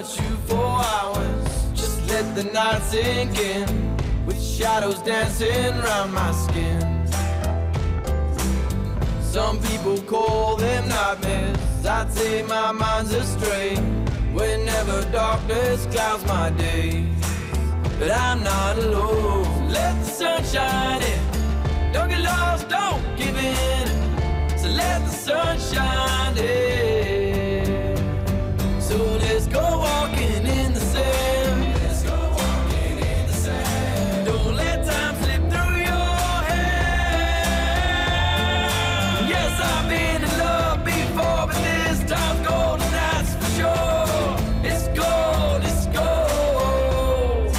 with you for hours. Just let the night sink in, with shadows dancing around my skin. Some people call them nightmares. I'd say my mind's astray. Whenever darkness clouds my days. But I'm not alone. Let the sun shine in. Don't get lost, don't give in. So let the sun shine in. So let's go walking in the sand. Don't let time slip through your hand. Yes, I've been in love before, but this golden, that's for sure. It's gold, it's gold.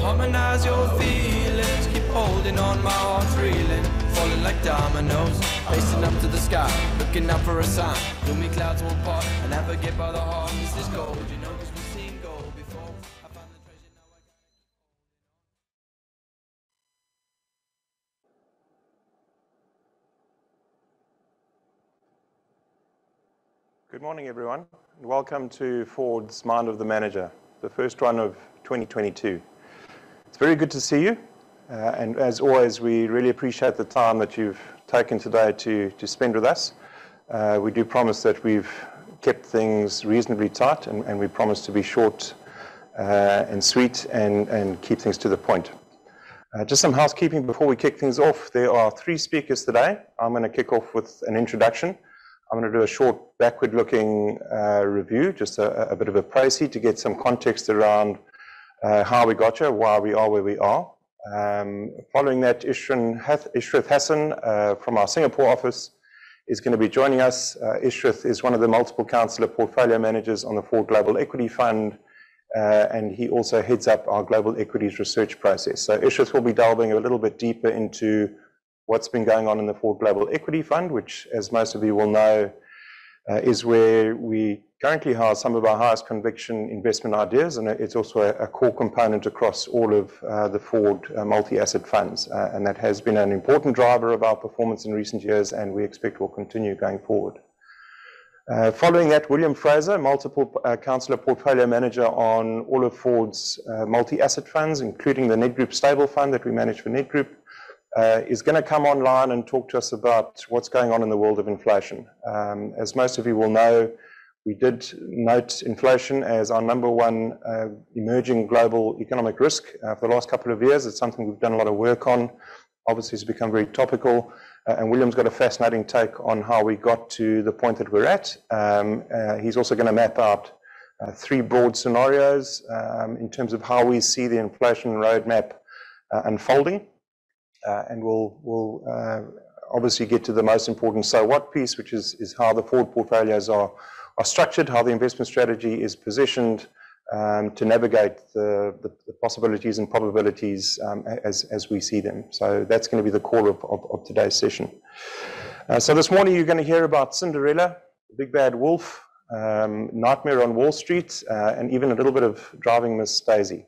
Harmonize your feelings, keep holding on, my reeling, falling like dominoes, facing up to the sky, looking out for a sign. Gloomy clouds won't part, by the heart. This is gold, you know, 'cause we've seen gold before. I found the treasure, now I got. Good morning, everyone, and welcome to Foord's Mind of the Manager, the first one of 2022. It's very good to see you, uh, and as always, we really appreciate the time that you've taken today to, to spend with us. Uh, we do promise that we've kept things reasonably tight, and, we promise to be short uh, and sweet and, keep things to the point. Uh, just some housekeeping before we kick things off. There are three speakers today. I'm going to kick off with an introduction. I'm going to do a short backward-looking review, just a, bit of a précis to get some context around how we got here, why we are where we are. Um, following that, Ishrath Hassan from our Singapore office is going to be joining us. Uh, Ishrath is one of the multiple counselor portfolio managers on the Foord Global Equity Fund, uh, and he also heads up our global equities research process. So Ishrath will be delving a little bit deeper into what's been going on in the Foord Global Equity Fund, which, as most of you will know, is where we currently house some of our highest conviction investment ideas, and it's also a, core component across all of uh, the Foord uh, multi-asset funds, uh, and that has been an important driver of our performance in recent years, and we expect will continue going forward. Uh, following that, William Fraser, multiple uh, councillor portfolio manager on all of Foord's uh, multi-asset funds, including the Nedgroup Stable Fund that we manage for Nedgroup, uh, is going to come online and talk to us about what's going on in the world of inflation. Um, as most of you will know, we did note inflation as our number one uh, emerging global economic risk uh, for the last couple of years. It's something we've done a lot of work on. Obviously, it's become very topical. Uh, and William's got a fascinating take on how we got to the point that we're at. Um, uh, he's also going to map out uh, three broad scenarios um, in terms of how we see the inflation roadmap uh, unfolding. Uh, and we'll, uh, obviously get to the most important so what piece, which is, how the forward portfolios are, structured, how the investment strategy is positioned um, to navigate the, possibilities and probabilities um, as, we see them. So that's going to be the core of, today's session. Uh, so this morning you're going to hear about Cinderella, the Big Bad Wolf, um, Nightmare on Wall Street, and even a little bit of Driving Miss Daisy.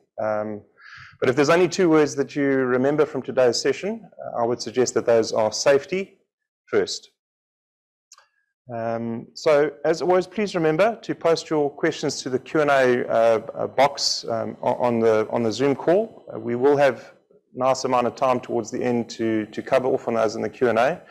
But if there's only two words that you remember from today's session, uh, I would suggest that those are safety first. Um, so, as always, please remember to post your questions to the Q&A uh, uh, box um, on, the, on the Zoom call. Uh, we will have a nice amount of time towards the end to, to cover off on those in the Q&A.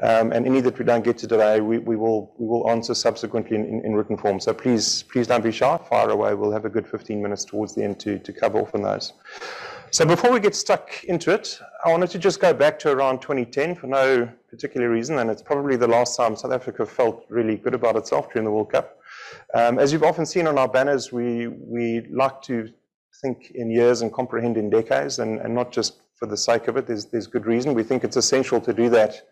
Um, and any that we don't get to today, we, will, we will answer subsequently in, written form. So please, please don't be shy, fire away. We'll have a good 15 minutes towards the end to, cover off on those. So before we get stuck into it, I wanted to just go back to around 2010 for no particular reason, and it's probably the last time South Africa felt really good about itself during the World Cup. Um, as you've often seen on our banners, we, we like to think in years and comprehend in decades, and, not just for the sake of it. There's, there's good reason. We think it's essential to do that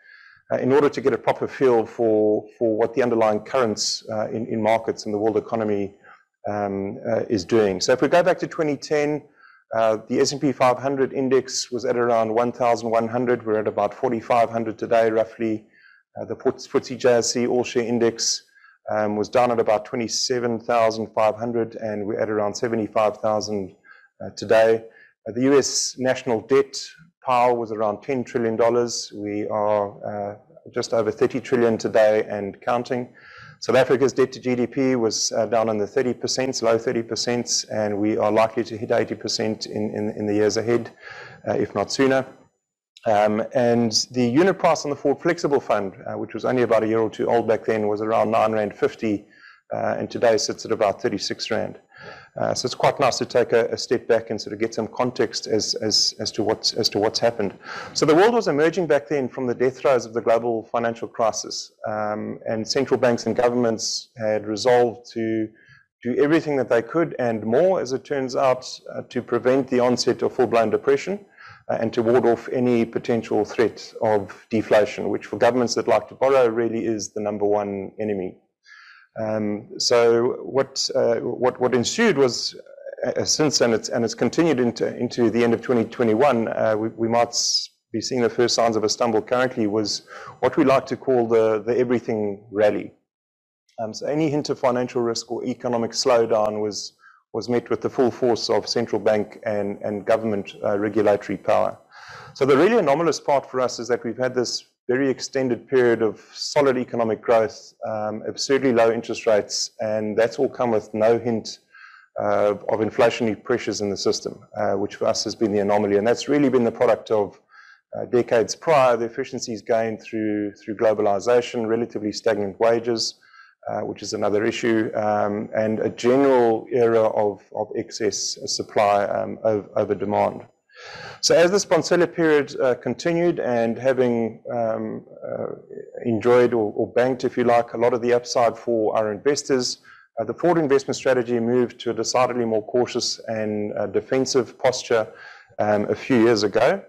in order to get a proper feel for, what the underlying currents uh, in, markets and the world economy um, uh, is doing. So if we go back to 2010, uh, the S&P 500 index was at around 1,100. We're at about 4,500 today, roughly. Uh, the FTSE JSE All-Share Index um, was down at about 27,500, and we're at around 75,000 uh, today. the U.S. national debt pile was around $10 trillion. We are uh, just over 30 trillion today and counting. South Africa's debt to GDP was uh, down in the 30%, low 30%, and we are likely to hit 80% in, the years ahead, uh, if not sooner. Um, and the unit price on the Foord Flexible Fund, which was only about a year or two old back then, was around 9 Rand 50, and today sits at about 36 Rand. Uh, so it's quite nice to take a, a, step back and sort of get some context as, as, as, to what's, as to what's happened. So the world was emerging back then from the death throes of the global financial crisis, um, and central banks and governments had resolved to do everything that they could and more, as it turns out, uh, to prevent the onset of full-blown depression uh, and to ward off any potential threat of deflation, which for governments that like to borrow really is the number one enemy. Um, so what, uh, what, what ensued was uh, since and it's, and it's continued into, into the end of 2021, uh, we, we, might be seeing the first signs of a stumble currently was what we like to call the, the everything rally. Um, so any hint of financial risk or economic slowdown was, was met with the full force of central bank and, and government uh, regulatory power. So the really anomalous part for us is that we've had this very extended period of solid economic growth, um, absurdly low interest rates, and that's all come with no hint uh, of inflationary pressures in the system, uh, which for us has been the anomaly. And that's really been the product of uh, decades prior, the efficiencies gained through, through globalization, relatively stagnant wages, uh, which is another issue, um, and a general era of, of excess supply um, over, over demand. So as the Sponsorship period uh, continued and having um, uh, enjoyed or, or, banked, if you like, a lot of the upside for our investors, uh, the Foord investment strategy moved to a decidedly more cautious and uh, defensive posture um, a few years ago.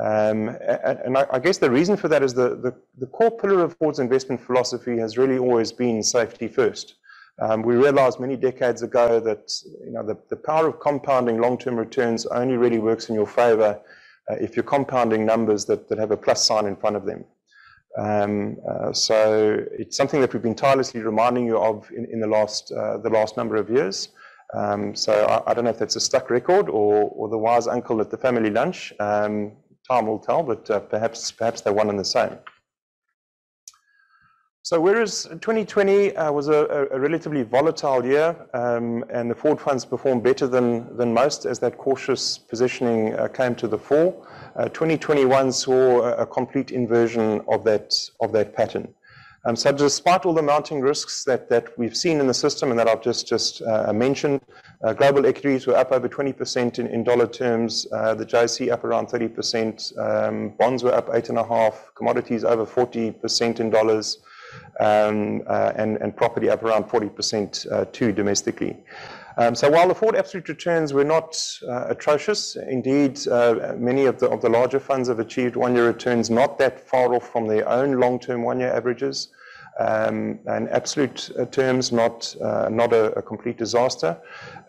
Um, and, and I, I, guess the reason for that is the, the, the core pillar of Foord's investment philosophy has really always been safety first. Um, we realized many decades ago that you know, the, the power of compounding long-term returns only really works in your favor uh, if you're compounding numbers that, that have a plus sign in front of them. Um, uh, so it's something that we've been tirelessly reminding you of in, in the, last, uh, the last number of years. Um, so I, I, don't know if that's a stuck record or, or the wise uncle at the family lunch. Um, time will tell, but uh, perhaps, perhaps they're one and the same. So whereas 2020 uh, was a, relatively volatile year um, and the Foord funds performed better than, than most as that cautious positioning uh, came to the fore, uh, 2021 saw a, complete inversion of that, of that pattern. Um, so despite all the mounting risks that, that we've seen in the system and that I've just, just mentioned, global equities were up over 20% in, dollar terms, the JSE up around 30%, um, bonds were up 8.5, commodities over 40% in dollars, and, and property up around 40% uh, too domestically. Um, so while the Foord absolute returns were not uh, atrocious, indeed, uh, many of the, larger funds have achieved one-year returns not that far off from their own long-term one-year averages. Um, and absolute uh, terms, not uh, a, complete disaster.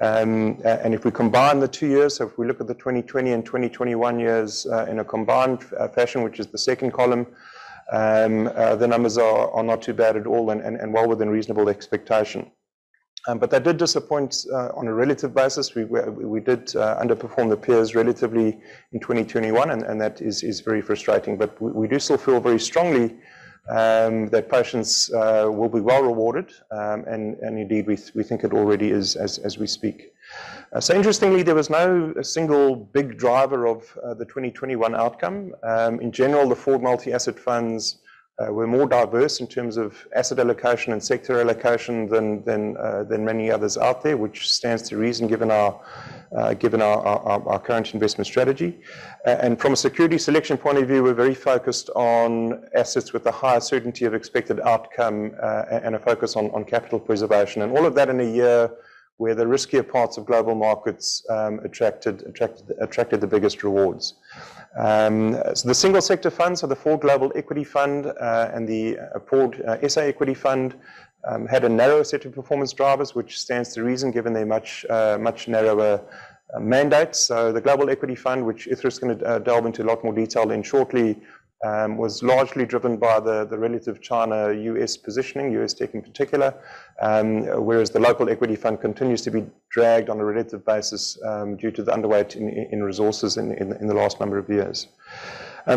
Um, and if we combine the two years, so if we look at the 2020 and 2021 years uh, in a combined uh, fashion, which is the second column, um, uh, the numbers are, not too bad at all and, well within reasonable expectation. Um, but they did disappoint uh, on a relative basis. We, did uh, underperform the peers relatively in 2021, and, that is, very frustrating. But we, do still feel very strongly um, that patience uh, will be well rewarded, um, and, indeed we, think it already is as we speak. Uh, so interestingly, there was no single big driver of uh, the 2021 outcome. Um, in general, the Foord multi-asset funds uh, were more diverse in terms of asset allocation and sector allocation than, many others out there, which stands to reason given our, current investment strategy. And from a security selection point of view, we're very focused on assets with a higher certainty of expected outcome and a focus on, on capital preservation. And all of that in a year where the riskier parts of global markets um, attracted, the biggest rewards. Um, so the single sector funds, so the Foord Global Equity Fund uh, and the uh, Foord uh, SA Equity Fund um, had a narrower set of performance drivers, which stands to reason given their much, narrower mandates. So the Global Equity Fund, which Ithra is going to delve into a lot more detail in shortly, was largely driven by the, relative China-US positioning, US tech in particular, um, whereas the local equity fund continues to be dragged on a relative basis um, due to the underweight in, resources in, the last number of years.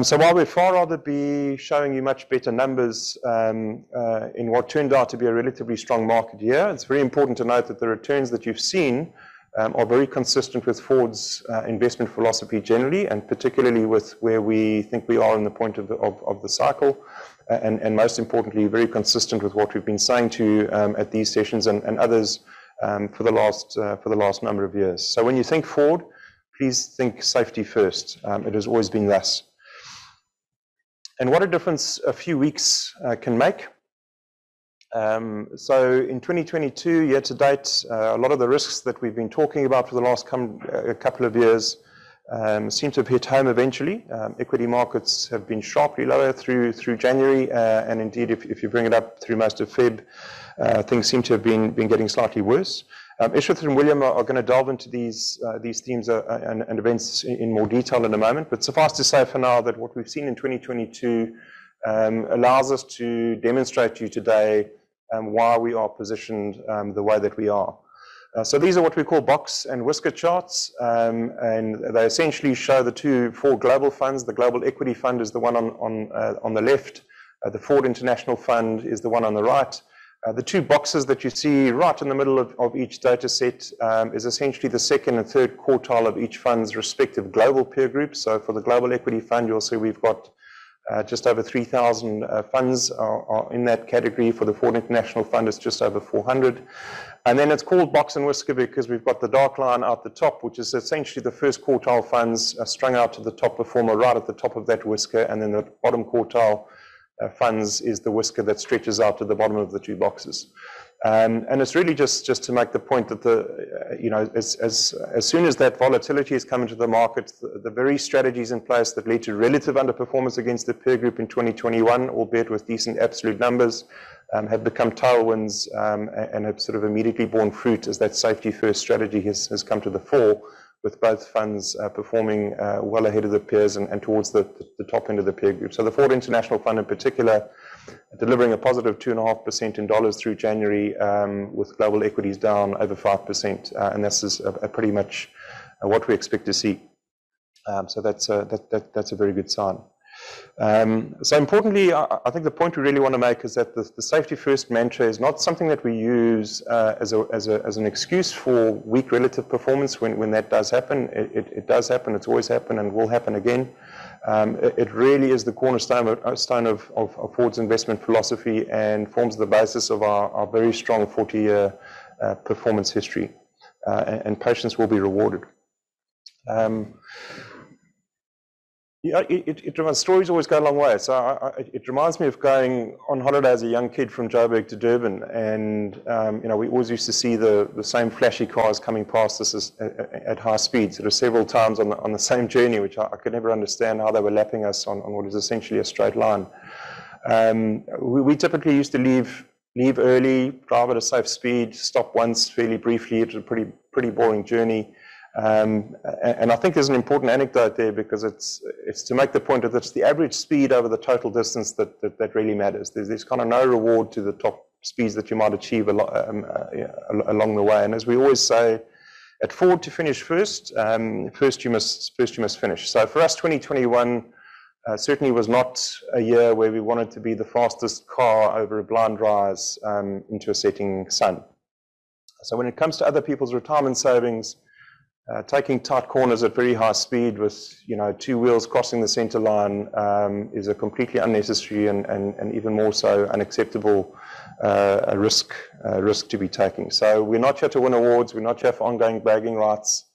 So while we'd far rather be showing you much better numbers in what turned out to be a relatively strong market year, it's very important to note that the returns that you've seen Um, are very consistent with Foord's uh, investment philosophy generally, and particularly with where we think we are in the point of the cycle. Uh, and most importantly, very consistent with what we've been saying to you um, at these sessions and others um, for the last uh for the last number of years. So when you think Foord, please think safety first. It has always been thus. And what a difference a few weeks uh, can make. Um, so in 2022, year to date, uh, a lot of the risks that we've been talking about for the last uh, couple of years um, seem to have hit home eventually. Um, equity markets have been sharply lower through through January, uh, and indeed, if you bring it up through most of February, things seem to have been getting slightly worse. Ishrath and William are gonna delve into these these themes and events in more detail in a moment. But suffice to say for now, that what we've seen in 2022 allows us to demonstrate to you today Um, why we are positioned um, the way that we are. Uh, so these are what we call box and whisker charts. Um, and they essentially show the two Foord Global funds. The Global Equity Fund is the one on on uh, on the left. Uh, the Foord International Fund is the one on the right. The two boxes that you see right in the middle of each data set is essentially the second and third quartile of each fund's respective global peer group. So for the Global Equity Fund, you'll see we've got Uh, just over 3,000 uh, funds are in that category. For the Foord International Fund, it's just over 400. And then it's called box and whisker because we've got the dark line at the top, which is essentially the first quartile funds uh, strung out to the top performer, right at the top of that whisker, and then the bottom quartile funds is the whisker that stretches out to the bottom of the two boxes. Um, and it's really just just to make the point that the, you know, as as soon as that volatility has come into the market, the very strategies in place that led to relative underperformance against the peer group in 2021, albeit with decent absolute numbers, um, have become tailwinds, um, and have sort of immediately borne fruit as that safety-first strategy has come to the fore, with both funds uh, performing uh, well ahead of the peers and towards the top end of the peer group. So the Foord International Fund, in particular, delivering a positive 2.5% in dollars through January, um, with global equities down over 5%. Uh, and this is pretty much uh, what we expect to see. Um, so that's a very good sign. Um, so importantly, I think the point we really want to make is that the safety-first mantra is not something that we use uh, as an excuse for weak relative performance when that does happen. It does happen, it's always happened and will happen again. Um, it really is the cornerstone uh, of Foord's investment philosophy and forms the basis of our very strong 40-year uh, performance history. Uh, and patience will be rewarded. Um, Yeah, it reminds stories always go a long way. So it reminds me of going on holiday as a young kid from Joburg to Durban, and um, you know, we always used to see the the same flashy cars coming past us at high speeds, sort of several times on the same journey, which I could never understand how they were lapping us on on what is essentially a straight line. Um, we typically used to leave leave early, drive at a safe speed, stop once fairly briefly. It was a pretty pretty boring journey. Um, and I think there's an important anecdote there because it's it's to make the point that it's the average speed over the total distance that that really matters. There's kind of no reward to the top speeds that you might achieve um, uh, along the way. And as we always say, at Foord, to finish first, um, first you must finish. So for us, 2021 uh, certainly was not a year where we wanted to be the fastest car over a blind rise into a setting sun. So when it comes to other people's retirement savings, Uh, taking tight corners at very high speed with, you know, two wheels crossing the center line, um, is a completely unnecessary and and, and even more so unacceptable uh, risk risk to be taking. So we're not here to win awards. We're not here for ongoing bragging rights.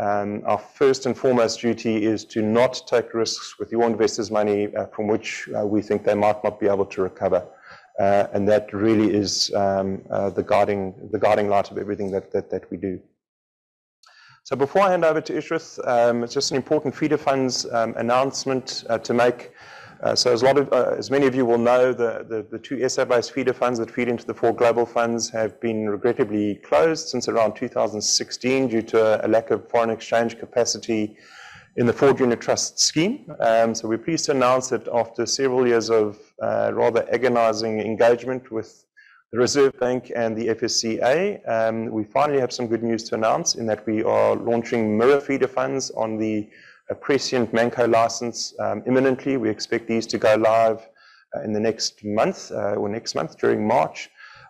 Um, our first and foremost duty is to not take risks with your investors' money, uh, from which we think they might not be able to recover. And that really is um, the guiding the guiding light of everything that, that, that we do. So before I hand over to Ishrath, um, it's just an important feeder funds um, announcement uh, to make. Uh, so uh, as many of you will know, the two SA-based feeder funds that feed into the four Global funds have been regrettably closed since around 2016 due to a lack of foreign exchange capacity in the Foord Unit Trust scheme. Um, so we're pleased to announce that after several years of rather agonizing engagement with the Reserve Bank and the FSCA, we finally have some good news to announce in that we are launching mirror feeder funds on the a Prescient Manco license um, imminently. We expect these to go live uh, in the next month uh, or next month during March.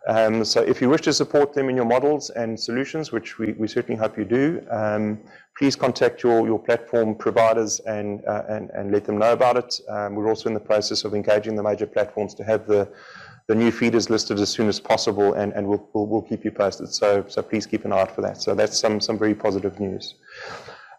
Um, so if you wish to support them in your models and solutions, which we, we certainly hope you do, um, please contact your, your platform providers and, uh, and, and let them know about it. Um, we're also in the process of engaging the major platforms to have the, the new feeders listed as soon as possible, and, and we'll, we'll, we'll keep you posted. So, so please keep an eye out for that. So that's some, some very positive news.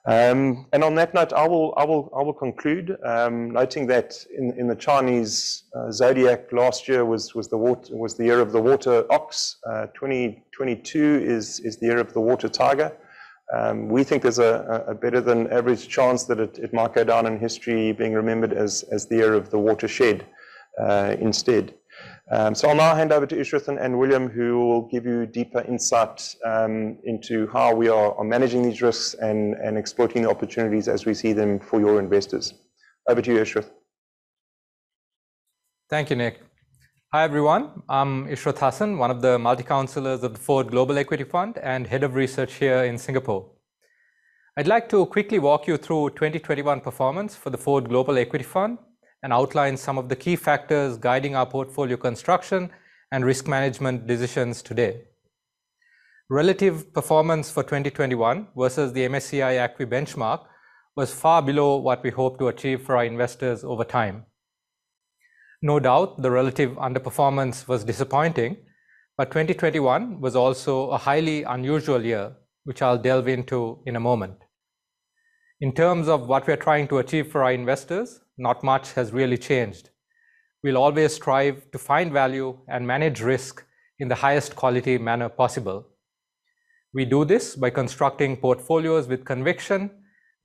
Um, and on that note, I will, I will, I will conclude, um, noting that in, in the Chinese uh, zodiac last year was, was, the water, was the year of the water ox. Uh, 2022 is, is the year of the water tiger. Um, we think there's a, a, better than average chance that it, it, might go down in history being remembered as, as the year of the watershed uh, instead. Um, so I'll now hand over to Ishrath and, William, who will give you deeper insight um, into how we are, are, managing these risks and, and exploiting the opportunities as we see them for your investors. Over to you, Ishrath. Thank you, Nick. Hi, everyone. I'm Ishrath Hassan, one of the multi-counselors of the Foord Global Equity Fund and head of research here in Singapore. I'd like to quickly walk you through 2021 performance for the Foord Global Equity Fund and outline some of the key factors guiding our portfolio construction and risk management decisions today. Relative performance for 2021 versus the MSCI ACWI benchmark was far below what we hope to achieve for our investors over time. No doubt the relative underperformance was disappointing, but 2021 was also a highly unusual year, which I'll delve into in a moment. In terms of what we're trying to achieve for our investors, not much has really changed. We'll always strive to find value and manage risk in the highest quality manner possible. We do this by constructing portfolios with conviction,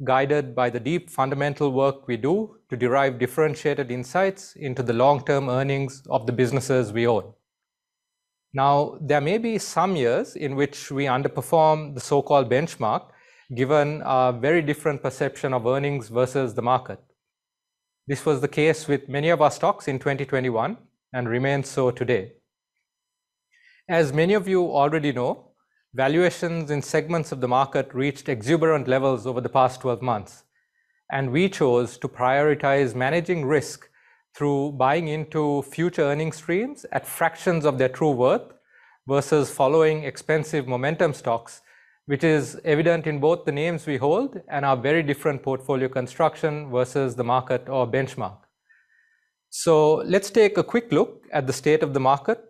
guided by the deep fundamental work we do to derive differentiated insights into the long-term earnings of the businesses we own. Now, there may be some years in which we underperform the so-called benchmark, given a very different perception of earnings versus the market. This was the case with many of our stocks in 2021 and remains so today. As many of you already know, valuations in segments of the market reached exuberant levels over the past 12 months, and we chose to prioritize managing risk through buying into future earning streams at fractions of their true worth versus following expensive momentum stocks which is evident in both the names we hold and our very different portfolio construction versus the market or benchmark. So let's take a quick look at the state of the market,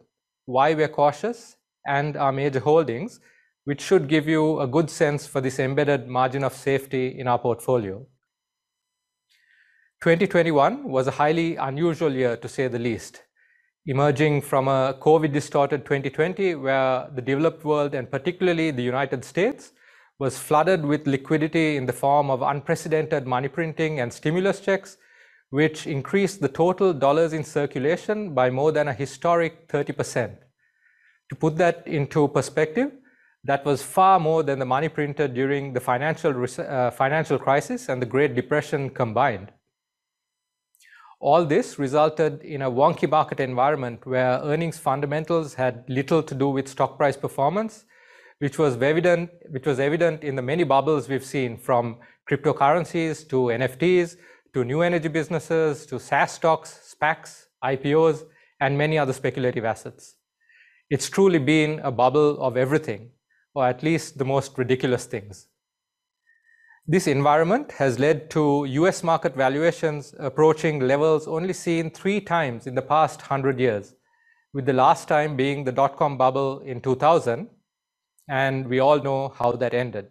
why we're cautious, and our major holdings, which should give you a good sense for this embedded margin of safety in our portfolio. 2021 was a highly unusual year to say the least emerging from a COVID distorted 2020, where the developed world and particularly the United States was flooded with liquidity in the form of unprecedented money printing and stimulus checks, which increased the total dollars in circulation by more than a historic 30%. To put that into perspective, that was far more than the money printed during the financial, uh, financial crisis and the Great Depression combined. All this resulted in a wonky market environment where earnings fundamentals had little to do with stock price performance, which was evident, which was evident in the many bubbles we've seen from cryptocurrencies to NFTs to new energy businesses to SaaS stocks, SPACs, IPOs, and many other speculative assets. It's truly been a bubble of everything, or at least the most ridiculous things. This environment has led to US market valuations approaching levels only seen three times in the past 100 years, with the last time being the dot com bubble in 2000, and we all know how that ended.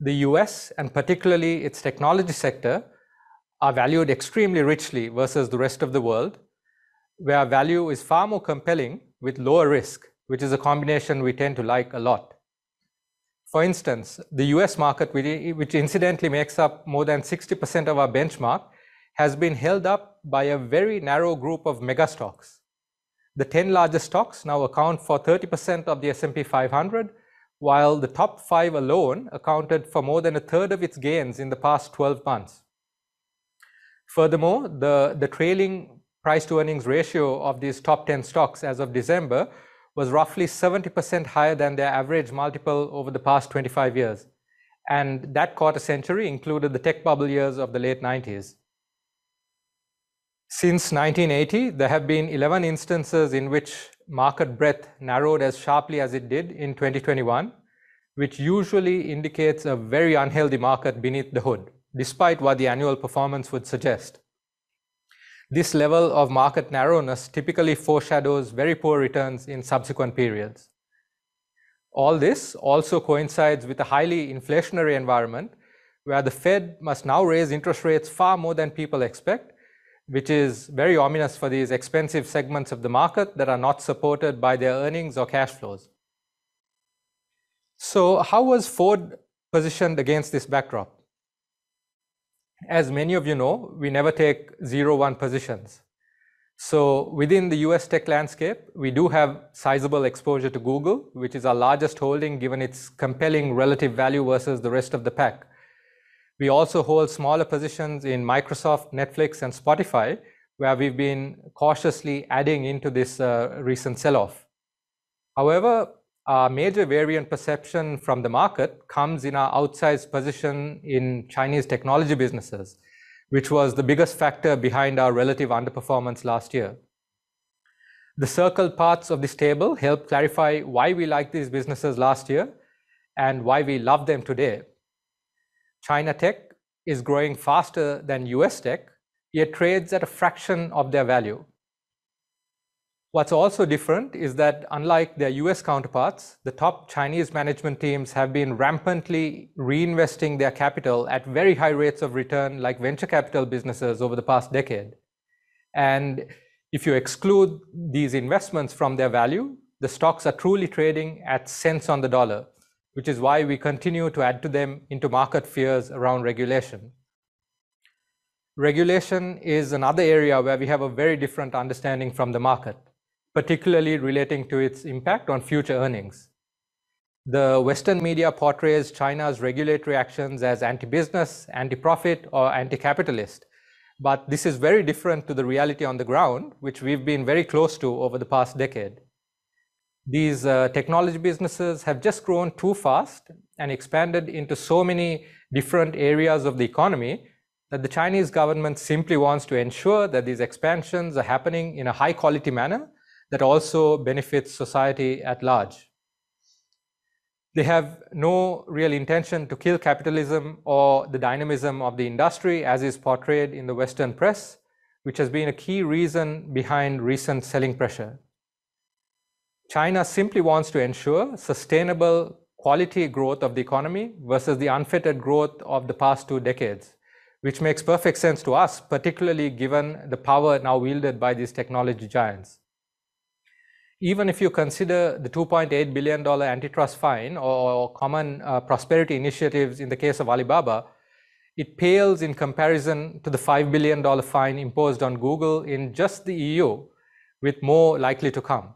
The US, and particularly its technology sector, are valued extremely richly versus the rest of the world, where value is far more compelling with lower risk, which is a combination we tend to like a lot. For instance, the US market, which incidentally makes up more than 60% of our benchmark, has been held up by a very narrow group of mega stocks. The 10 largest stocks now account for 30% of the S&P 500, while the top five alone accounted for more than a third of its gains in the past 12 months. Furthermore, the, the trailing price to earnings ratio of these top 10 stocks as of December was roughly 70% higher than their average multiple over the past 25 years. and that quarter century included the tech bubble years of the late 90s. Since 1980, there have been 11 instances in which market breadth narrowed as sharply as it did in 2021, which usually indicates a very unhealthy market beneath the hood, despite what the annual performance would suggest. This level of market narrowness typically foreshadows very poor returns in subsequent periods. All this also coincides with a highly inflationary environment where the Fed must now raise interest rates far more than people expect, which is very ominous for these expensive segments of the market that are not supported by their earnings or cash flows. So how was Foord positioned against this backdrop? As many of you know, we never take zero-one positions. So within the US tech landscape, we do have sizable exposure to Google, which is our largest holding given its compelling relative value versus the rest of the pack. We also hold smaller positions in Microsoft, Netflix, and Spotify, where we've been cautiously adding into this uh, recent sell-off. However, our major variant perception from the market comes in our outsized position in Chinese technology businesses which was the biggest factor behind our relative underperformance last year. The circled parts of this table help clarify why we liked these businesses last year and why we love them today. China tech is growing faster than US tech, yet trades at a fraction of their value. What's also different is that unlike their US counterparts, the top Chinese management teams have been rampantly reinvesting their capital at very high rates of return like venture capital businesses over the past decade. And if you exclude these investments from their value, the stocks are truly trading at cents on the dollar, which is why we continue to add to them into market fears around regulation. Regulation is another area where we have a very different understanding from the market particularly relating to its impact on future earnings. The Western media portrays China's regulatory actions as anti-business, anti-profit, or anti-capitalist. But this is very different to the reality on the ground, which we've been very close to over the past decade. These uh, technology businesses have just grown too fast and expanded into so many different areas of the economy that the Chinese government simply wants to ensure that these expansions are happening in a high quality manner that also benefits society at large. They have no real intention to kill capitalism or the dynamism of the industry as is portrayed in the Western press, which has been a key reason behind recent selling pressure. China simply wants to ensure sustainable quality growth of the economy versus the unfettered growth of the past two decades, which makes perfect sense to us, particularly given the power now wielded by these technology giants even if you consider the $2.8 billion antitrust fine or common uh, prosperity initiatives in the case of Alibaba, it pales in comparison to the $5 billion fine imposed on Google in just the EU, with more likely to come.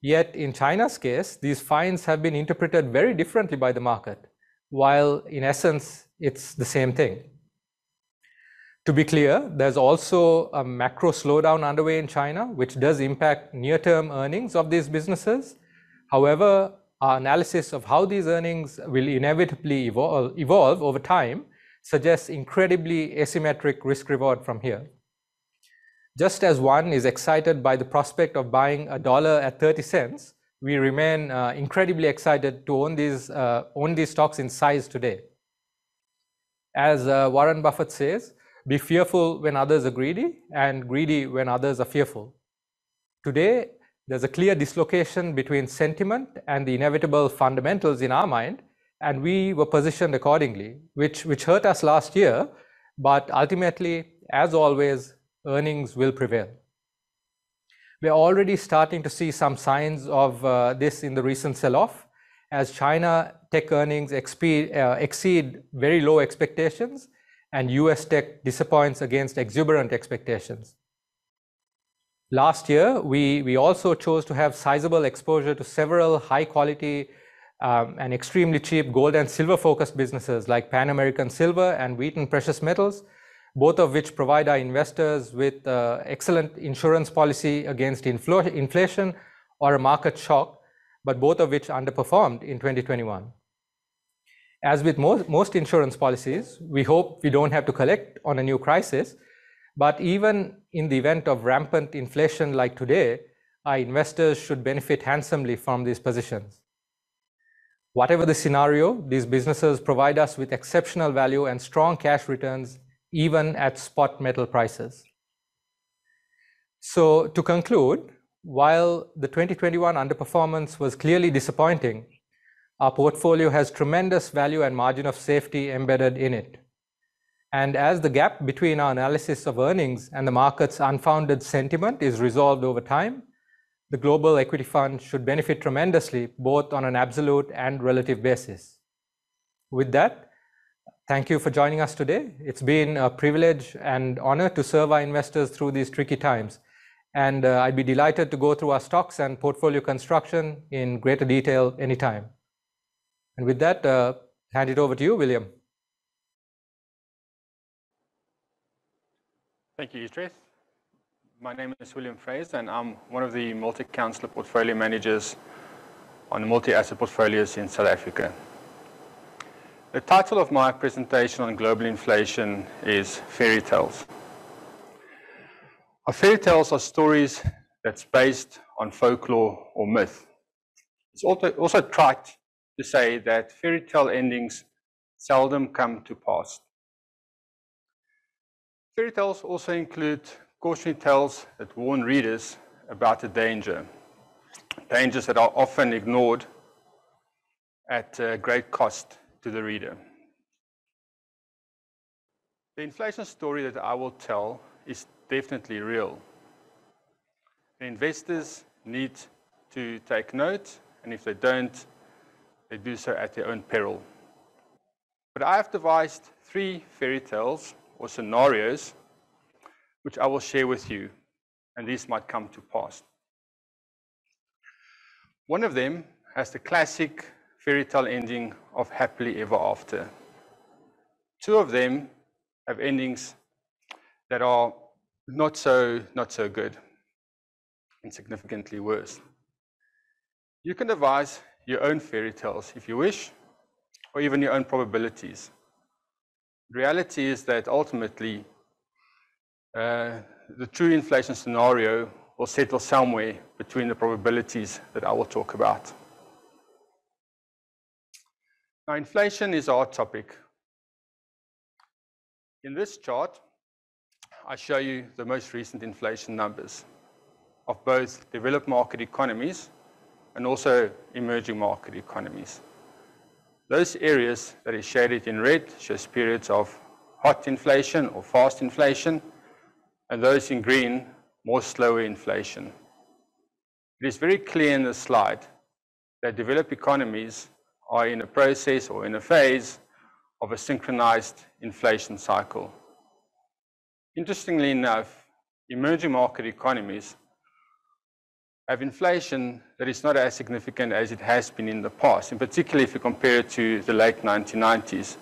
Yet in China's case, these fines have been interpreted very differently by the market, while in essence, it's the same thing. To be clear, there's also a macro slowdown underway in China, which does impact near-term earnings of these businesses. However, our analysis of how these earnings will inevitably evolve, over time suggests incredibly asymmetric risk-reward from here. Just as one is excited by the prospect of buying a dollar at 30 cents, we remain uh, incredibly excited to own these, uh, own these stocks in size today. As uh, Warren Buffett says, be fearful when others are greedy and greedy when others are fearful. Today, there's a clear dislocation between sentiment and the inevitable fundamentals in our mind, and we were positioned accordingly, which, which hurt us last year, but ultimately, as always, earnings will prevail. We're already starting to see some signs of uh, this in the recent sell-off, as China tech earnings uh, exceed very low expectations and US tech disappoints against exuberant expectations. Last year, we, we also chose to have sizable exposure to several high quality um, and extremely cheap gold and silver focused businesses like Pan American Silver and Wheaton Precious Metals, both of which provide our investors with uh, excellent insurance policy against infl inflation or a market shock, but both of which underperformed in 2021. As with most, most insurance policies, we hope we don't have to collect on a new crisis. But even in the event of rampant inflation like today, our investors should benefit handsomely from these positions. Whatever the scenario, these businesses provide us with exceptional value and strong cash returns, even at spot metal prices. So to conclude, while the 2021 underperformance was clearly disappointing, our portfolio has tremendous value and margin of safety embedded in it. And as the gap between our analysis of earnings and the market's unfounded sentiment is resolved over time, the global equity fund should benefit tremendously, both on an absolute and relative basis. With that, thank you for joining us today. It's been a privilege and honor to serve our investors through these tricky times. And uh, I'd be delighted to go through our stocks and portfolio construction in greater detail anytime. And with that, uh, hand it over to you, William. Thank you, Idris. My name is William Fraser, and I'm one of the multi-counselor portfolio managers on the multi-asset portfolios in South Africa. The title of my presentation on global inflation is Fairy Tales. Our fairy tales are stories that's based on folklore or myth. It's also, also trite to say that fairy tale endings seldom come to pass. Fairy tales also include cautionary tales that warn readers about the danger, dangers that are often ignored at uh, great cost to the reader. The inflation story that I will tell is definitely real. Investors need to take note, and if they don't, they do so at their own peril. But I have devised three fairy tales or scenarios which I will share with you, and these might come to pass. One of them has the classic fairy tale ending of happily ever after. Two of them have endings that are not so, not so good and significantly worse. You can devise your own fairy tales if you wish, or even your own probabilities. The reality is that ultimately uh, the true inflation scenario will settle somewhere between the probabilities that I will talk about. Now, inflation is our topic. In this chart, I show you the most recent inflation numbers of both developed market economies and also emerging market economies. Those areas that is shaded in red shows periods of hot inflation or fast inflation, and those in green, more slower inflation. It is very clear in the slide that developed economies are in a process or in a phase of a synchronized inflation cycle. Interestingly enough, emerging market economies have inflation that is not as significant as it has been in the past, in particular if you compare it to the late 1990s.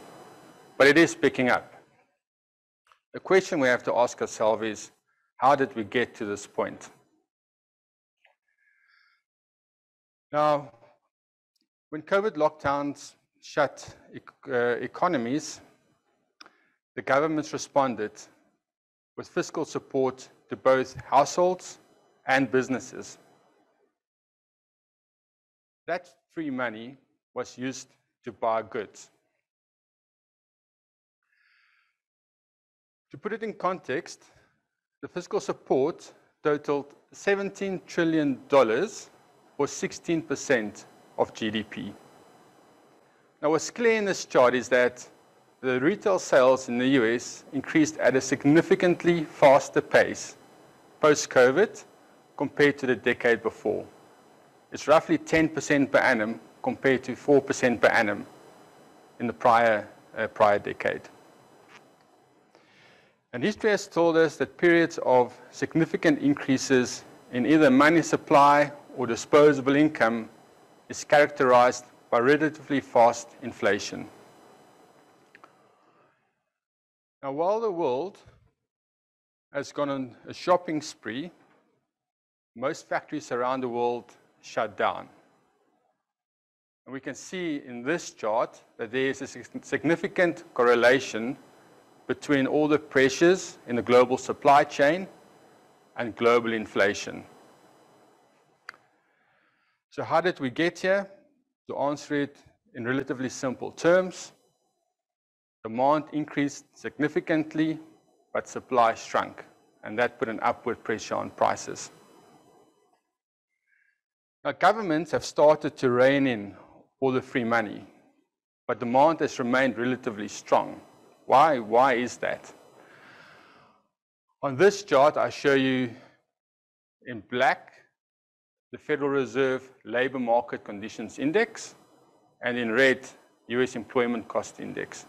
But it is picking up. The question we have to ask ourselves is, how did we get to this point? Now, when COVID lockdowns shut uh, economies, the governments responded with fiscal support to both households and businesses. That free money was used to buy goods. To put it in context, the fiscal support totaled $17 trillion or 16% of GDP. Now, what's clear in this chart is that the retail sales in the US increased at a significantly faster pace post-COVID compared to the decade before. It's roughly 10% per annum compared to 4% per annum in the prior, uh, prior decade. And history has told us that periods of significant increases in either money supply or disposable income is characterized by relatively fast inflation. Now, while the world has gone on a shopping spree, most factories around the world shut down. And we can see in this chart that there is a significant correlation between all the pressures in the global supply chain and global inflation. So how did we get here? To answer it in relatively simple terms, demand increased significantly, but supply shrunk, and that put an upward pressure on prices. Now, governments have started to rein in all the free money, but demand has remained relatively strong. Why? Why is that? On this chart, I show you in black the Federal Reserve Labor Market Conditions Index, and in red, US Employment Cost Index.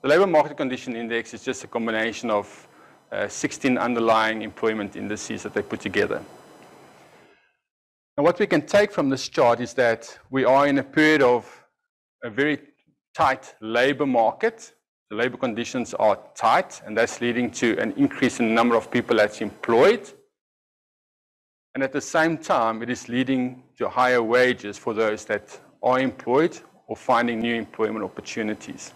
The Labor Market Condition Index is just a combination of uh, 16 underlying employment indices that they put together. And what we can take from this chart is that we are in a period of a very tight labor market. The labor conditions are tight, and that's leading to an increase in the number of people that's employed. And at the same time, it is leading to higher wages for those that are employed or finding new employment opportunities.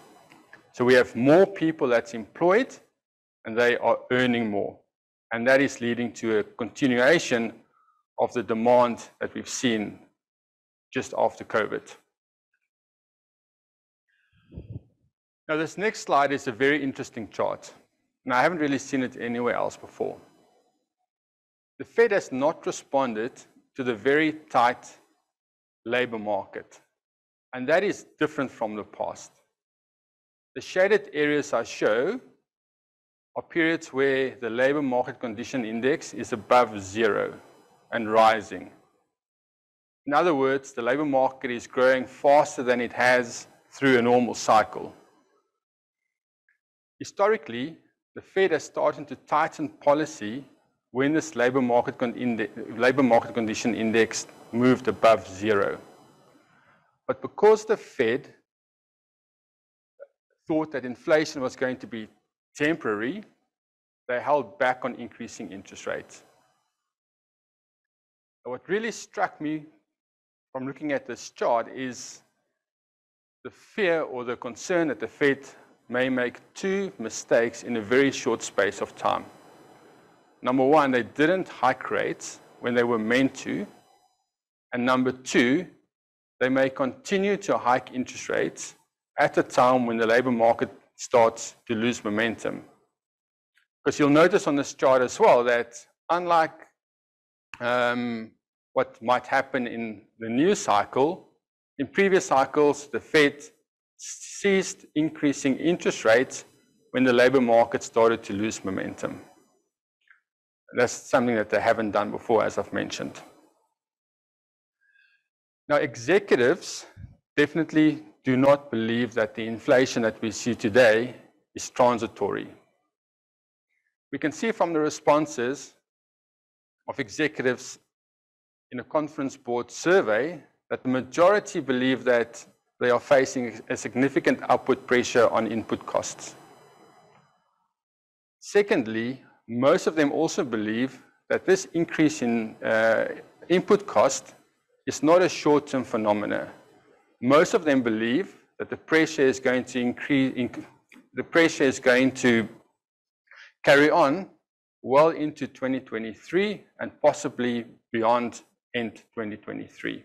So we have more people that's employed, and they are earning more. And that is leading to a continuation of the demand that we've seen just after COVID. Now, this next slide is a very interesting chart, and I haven't really seen it anywhere else before. The Fed has not responded to the very tight labor market, and that is different from the past. The shaded areas I show are periods where the labor market condition index is above zero and rising. In other words, the labor market is growing faster than it has through a normal cycle. Historically, the Fed has started to tighten policy when this labor market, labor market condition index moved above zero. But because the Fed thought that inflation was going to be temporary, they held back on increasing interest rates. What really struck me from looking at this chart is the fear or the concern that the Fed may make two mistakes in a very short space of time. Number one, they didn't hike rates when they were meant to. And number two, they may continue to hike interest rates at a time when the labor market starts to lose momentum. Because you'll notice on this chart as well that unlike um, what might happen in the new cycle. In previous cycles, the Fed ceased increasing interest rates when the labor market started to lose momentum. That's something that they haven't done before, as I've mentioned. Now, executives definitely do not believe that the inflation that we see today is transitory. We can see from the responses of executives in a conference board survey that the majority believe that they are facing a significant upward pressure on input costs. Secondly, most of them also believe that this increase in uh, input cost is not a short-term phenomenon. Most of them believe that the pressure is going to increase, inc the pressure is going to carry on well into 2023 and possibly beyond end 2023.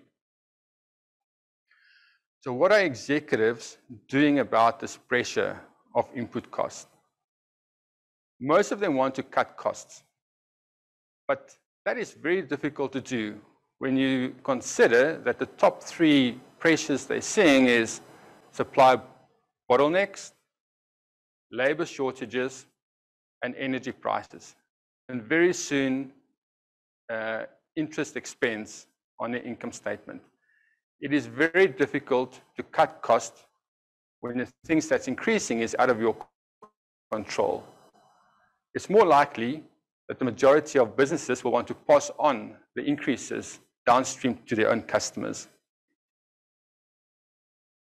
So what are executives doing about this pressure of input costs? Most of them want to cut costs, but that is very difficult to do when you consider that the top three pressures they're seeing is supply bottlenecks, labor shortages, and energy prices. And very soon, uh, interest expense on the income statement. It is very difficult to cut costs when the things that's increasing is out of your control. It's more likely that the majority of businesses will want to pass on the increases downstream to their own customers.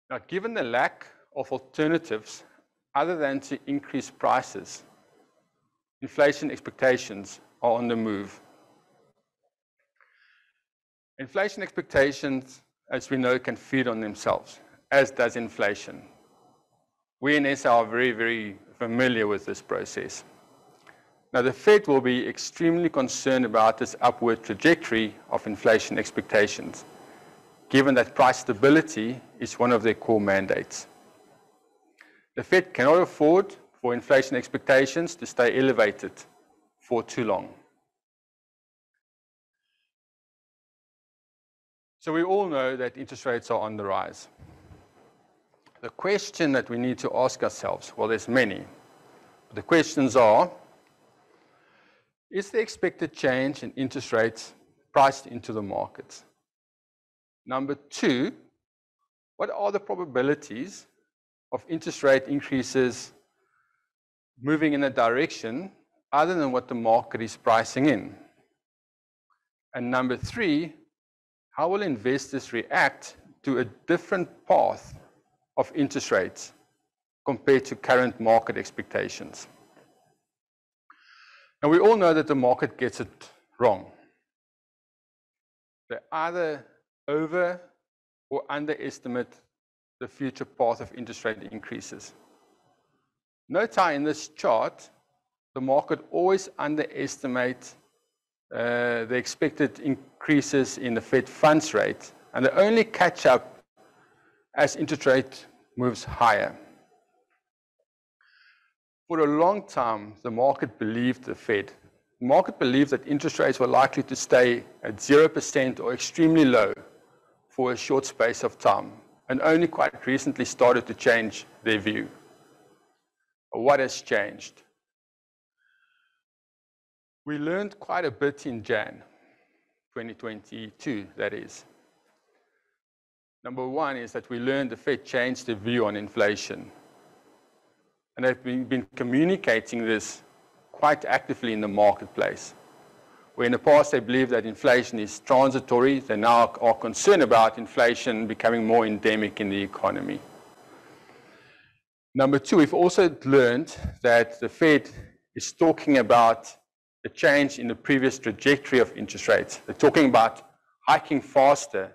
Now, given the lack of alternatives other than to increase prices, inflation expectations are on the move. Inflation expectations as we know, can feed on themselves, as does inflation. We in SA are very, very familiar with this process. Now, the Fed will be extremely concerned about this upward trajectory of inflation expectations, given that price stability is one of their core mandates. The Fed cannot afford for inflation expectations to stay elevated for too long. So we all know that interest rates are on the rise. The question that we need to ask ourselves, well, there's many. The questions are, is the expected change in interest rates priced into the market? Number two, what are the probabilities of interest rate increases moving in a direction other than what the market is pricing in? And number three, how will investors react to a different path of interest rates compared to current market expectations? And we all know that the market gets it wrong. They either over or underestimate the future path of interest rate increases. Note how in this chart, the market always underestimates uh, the expected increases in the Fed funds rate, and they only catch up as interest rate moves higher. For a long time, the market believed the Fed. The market believed that interest rates were likely to stay at 0% or extremely low for a short space of time, and only quite recently started to change their view. What has changed? We learned quite a bit in Jan 2022, that is. Number one is that we learned the Fed changed their view on inflation and they've been, been communicating this quite actively in the marketplace. Where in the past they believed that inflation is transitory, they now are concerned about inflation becoming more endemic in the economy. Number two, we've also learned that the Fed is talking about a change in the previous trajectory of interest rates. They're talking about hiking faster,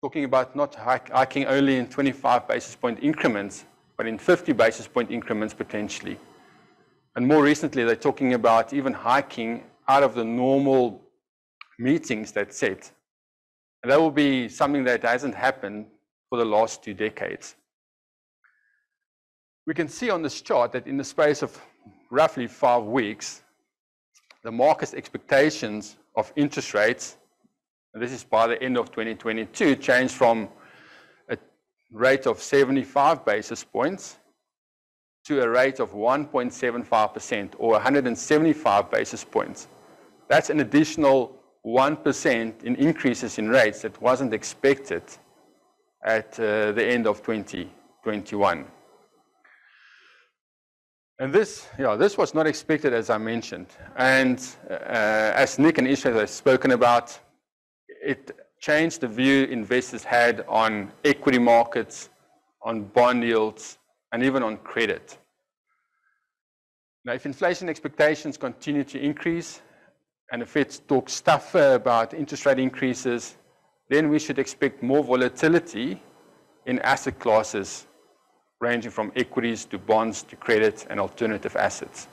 talking about not hiking only in 25 basis point increments, but in 50 basis point increments potentially. And more recently, they're talking about even hiking out of the normal meetings that set. And that will be something that hasn't happened for the last two decades. We can see on this chart that in the space of roughly five weeks, the market's expectations of interest rates, this is by the end of 2022, changed from a rate of 75 basis points to a rate of 1.75% or 175 basis points. That's an additional 1% in increases in rates that wasn't expected at uh, the end of 2021. And this, yeah, this was not expected, as I mentioned. And uh, as Nick and Ishrath have spoken about, it changed the view investors had on equity markets, on bond yields, and even on credit. Now, if inflation expectations continue to increase and the Fed talks tougher about interest rate increases, then we should expect more volatility in asset classes ranging from equities to bonds to credit and alternative assets.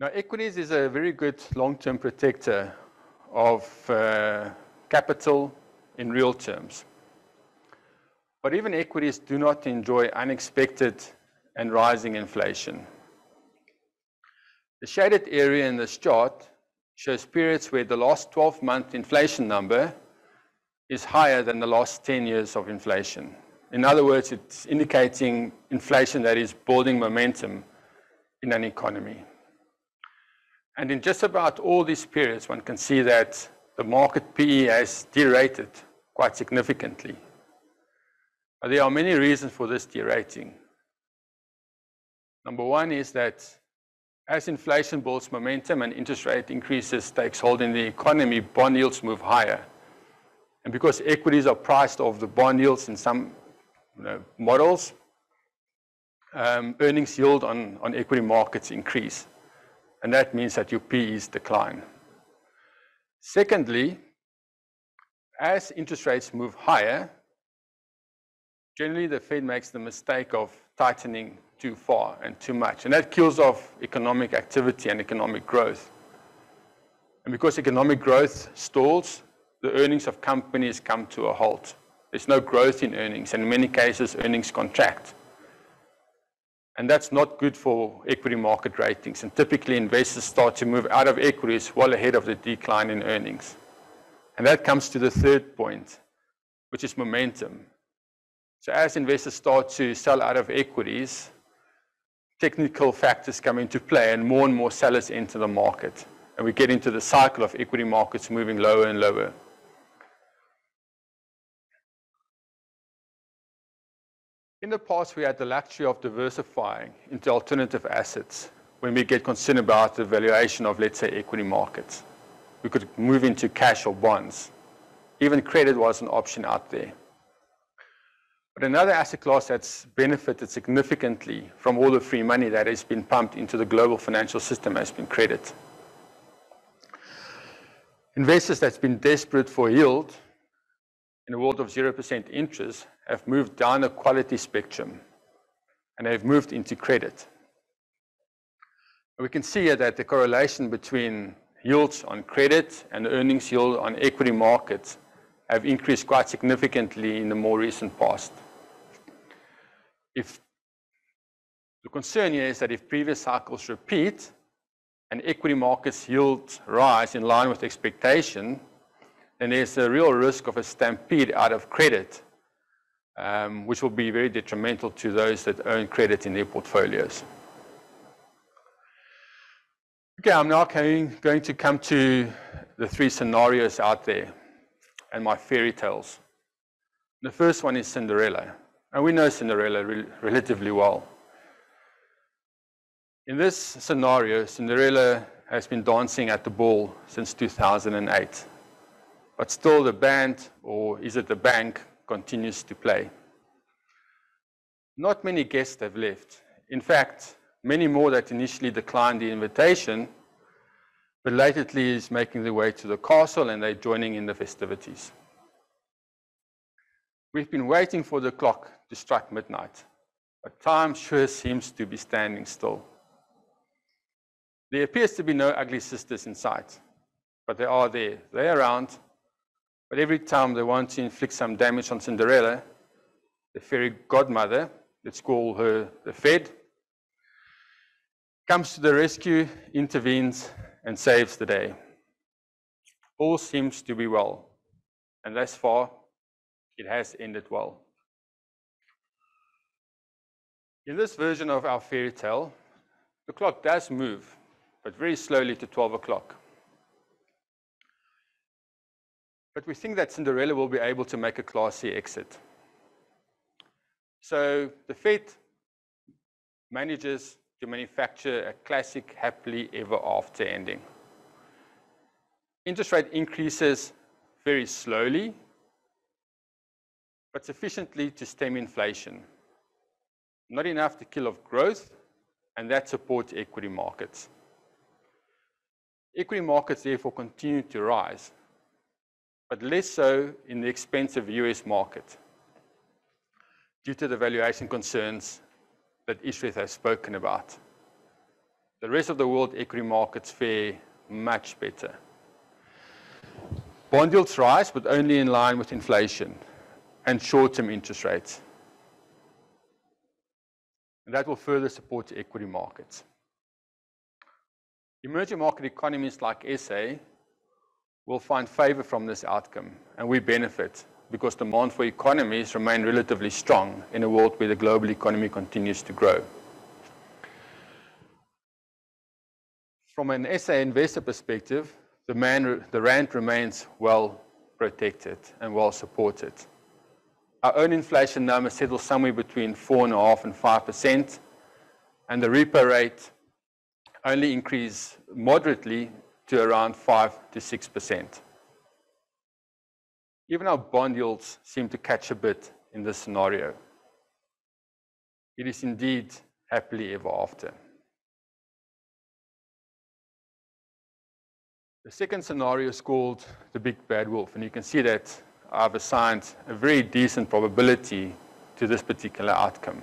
Now, equities is a very good long-term protector of uh, capital in real terms. But even equities do not enjoy unexpected and rising inflation. The shaded area in this chart shows periods where the last 12-month inflation number is higher than the last 10 years of inflation. In other words, it's indicating inflation that is building momentum in an economy. And in just about all these periods, one can see that the market PE has derated quite significantly. But there are many reasons for this derating. Number one is that as inflation builds momentum and interest rate increases takes hold in the economy, bond yields move higher. And because equities are priced off the bond yields in some you know, models, um, earnings yield on, on equity markets increase and that means that your PEs decline. Secondly, as interest rates move higher, generally the Fed makes the mistake of tightening too far and too much, and that kills off economic activity and economic growth. And because economic growth stalls, the earnings of companies come to a halt. There's no growth in earnings, and in many cases, earnings contract. And that's not good for equity market ratings. And typically, investors start to move out of equities well ahead of the decline in earnings. And that comes to the third point, which is momentum. So as investors start to sell out of equities, technical factors come into play and more and more sellers enter the market. And we get into the cycle of equity markets moving lower and lower. In the past, we had the luxury of diversifying into alternative assets when we get concerned about the valuation of, let's say, equity markets. We could move into cash or bonds. Even credit was an option out there. But another asset class that's benefited significantly from all the free money that has been pumped into the global financial system has been credit. Investors that's been desperate for yield in a world of 0% interest have moved down the quality spectrum and they've moved into credit. We can see here that the correlation between yields on credit and earnings yield on equity markets have increased quite significantly in the more recent past. If the concern here is that if previous cycles repeat and equity markets yields rise in line with expectation, then there's a real risk of a stampede out of credit, um, which will be very detrimental to those that own credit in their portfolios. Okay, I'm now going, going to come to the three scenarios out there and my fairy tales. The first one is Cinderella. And we know Cinderella re relatively well. In this scenario, Cinderella has been dancing at the ball since 2008. But still the band, or is it the bank, continues to play. Not many guests have left. In fact, many more that initially declined the invitation belatedly is making their way to the castle and they're joining in the festivities. We've been waiting for the clock to strike midnight, but time sure seems to be standing still. There appears to be no ugly sisters in sight, but they are there. They're around, but every time they want to inflict some damage on Cinderella, the fairy godmother, let's call her the Fed, comes to the rescue, intervenes, and saves the day. All seems to be well, and thus far, it has ended well. In this version of our fairy tale, the clock does move, but very slowly to 12 o'clock. But we think that Cinderella will be able to make a classy exit. So the Fed manages to manufacture a classic happily ever after ending. Interest rate increases very slowly but sufficiently to stem inflation. Not enough to kill off growth, and that supports equity markets. Equity markets therefore continue to rise, but less so in the expensive US market due to the valuation concerns that Ishrath has spoken about. The rest of the world equity markets fare much better. Bond yields rise, but only in line with inflation and short-term interest rates. And that will further support equity markets. Emerging market economies like SA will find favor from this outcome, and we benefit because demand for economies remain relatively strong in a world where the global economy continues to grow. From an SA investor perspective, the, man, the rand remains well protected and well supported. Our own inflation number settles somewhere between 4.5% and 5%, and the repo rate only increased moderately to around 5 to 6%. Even our bond yields seem to catch a bit in this scenario. It is indeed happily ever after. The second scenario is called the big bad wolf, and you can see that I've assigned a very decent probability to this particular outcome.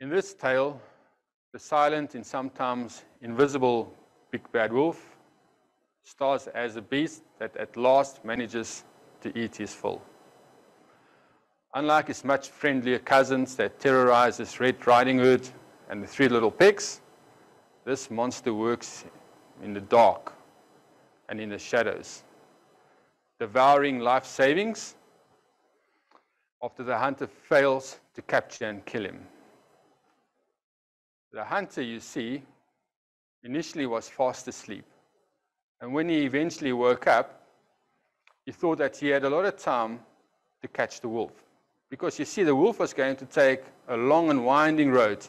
In this tale, the silent and sometimes invisible big bad wolf stars as a beast that at last manages to eat his fill. Unlike his much friendlier cousins that terrorizes Red Riding Hood and the three little pigs, this monster works in the dark and in the shadows, devouring life savings after the hunter fails to capture and kill him. The hunter, you see, initially was fast asleep. And when he eventually woke up, he thought that he had a lot of time to catch the wolf. Because you see, the wolf was going to take a long and winding road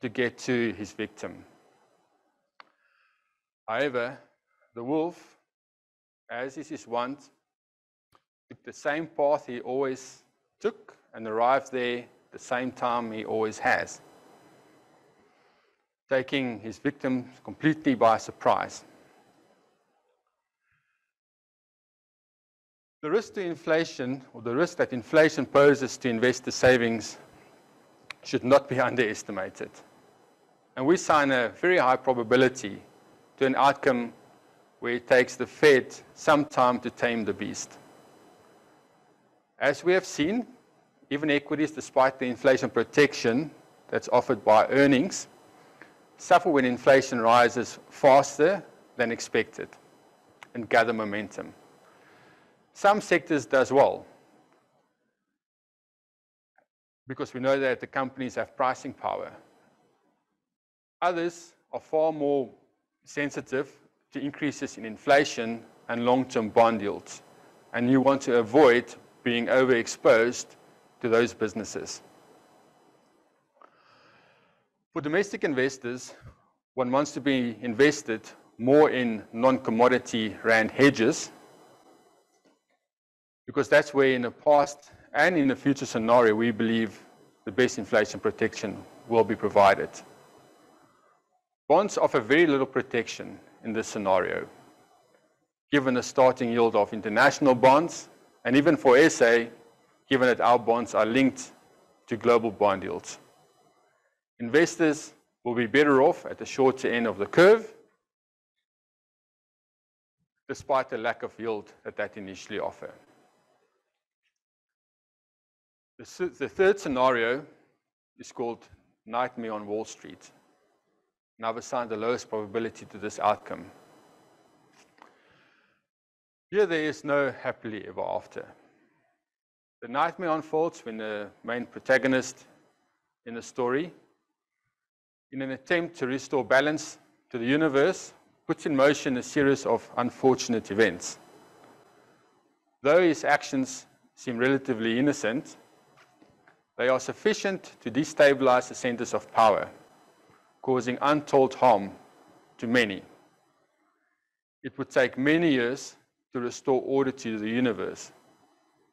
to get to his victim. However, the wolf, as is his wont, took the same path he always took and arrived there the same time he always has, taking his victim completely by surprise. The risk to inflation, or the risk that inflation poses to investor savings, should not be underestimated. And we assign a very high probability to an outcome where it takes the Fed some time to tame the beast. As we have seen, even equities, despite the inflation protection that's offered by earnings, suffer when inflation rises faster than expected and gather momentum. Some sectors does well because we know that the companies have pricing power. Others are far more sensitive to increases in inflation and long-term bond yields, and you want to avoid being overexposed to those businesses. For domestic investors, one wants to be invested more in non-commodity rand hedges because that's where in the past and in the future scenario, we believe the best inflation protection will be provided. Bonds offer very little protection in this scenario, given the starting yield of international bonds, and even for SA, given that our bonds are linked to global bond yields. Investors will be better off at the shorter end of the curve, despite the lack of yield that that initially offer. The, the third scenario is called Nightmare on Wall Street. And I've assigned the lowest probability to this outcome. Here there is no happily ever after. The nightmare unfolds when the main protagonist in the story, in an attempt to restore balance to the universe, puts in motion a series of unfortunate events. Though his actions seem relatively innocent, they are sufficient to destabilize the centers of power, causing untold harm to many. It would take many years to restore order to the universe,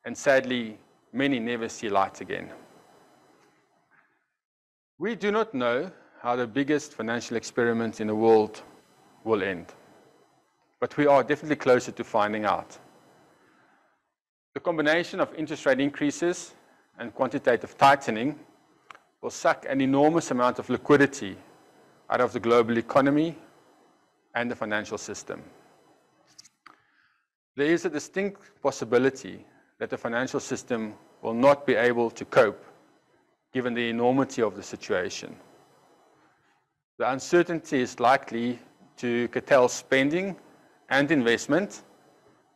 and sadly, many never see light again. We do not know how the biggest financial experiment in the world will end, but we are definitely closer to finding out. The combination of interest rate increases and quantitative tightening will suck an enormous amount of liquidity out of the global economy and the financial system. There is a distinct possibility that the financial system will not be able to cope given the enormity of the situation. The uncertainty is likely to curtail spending and investment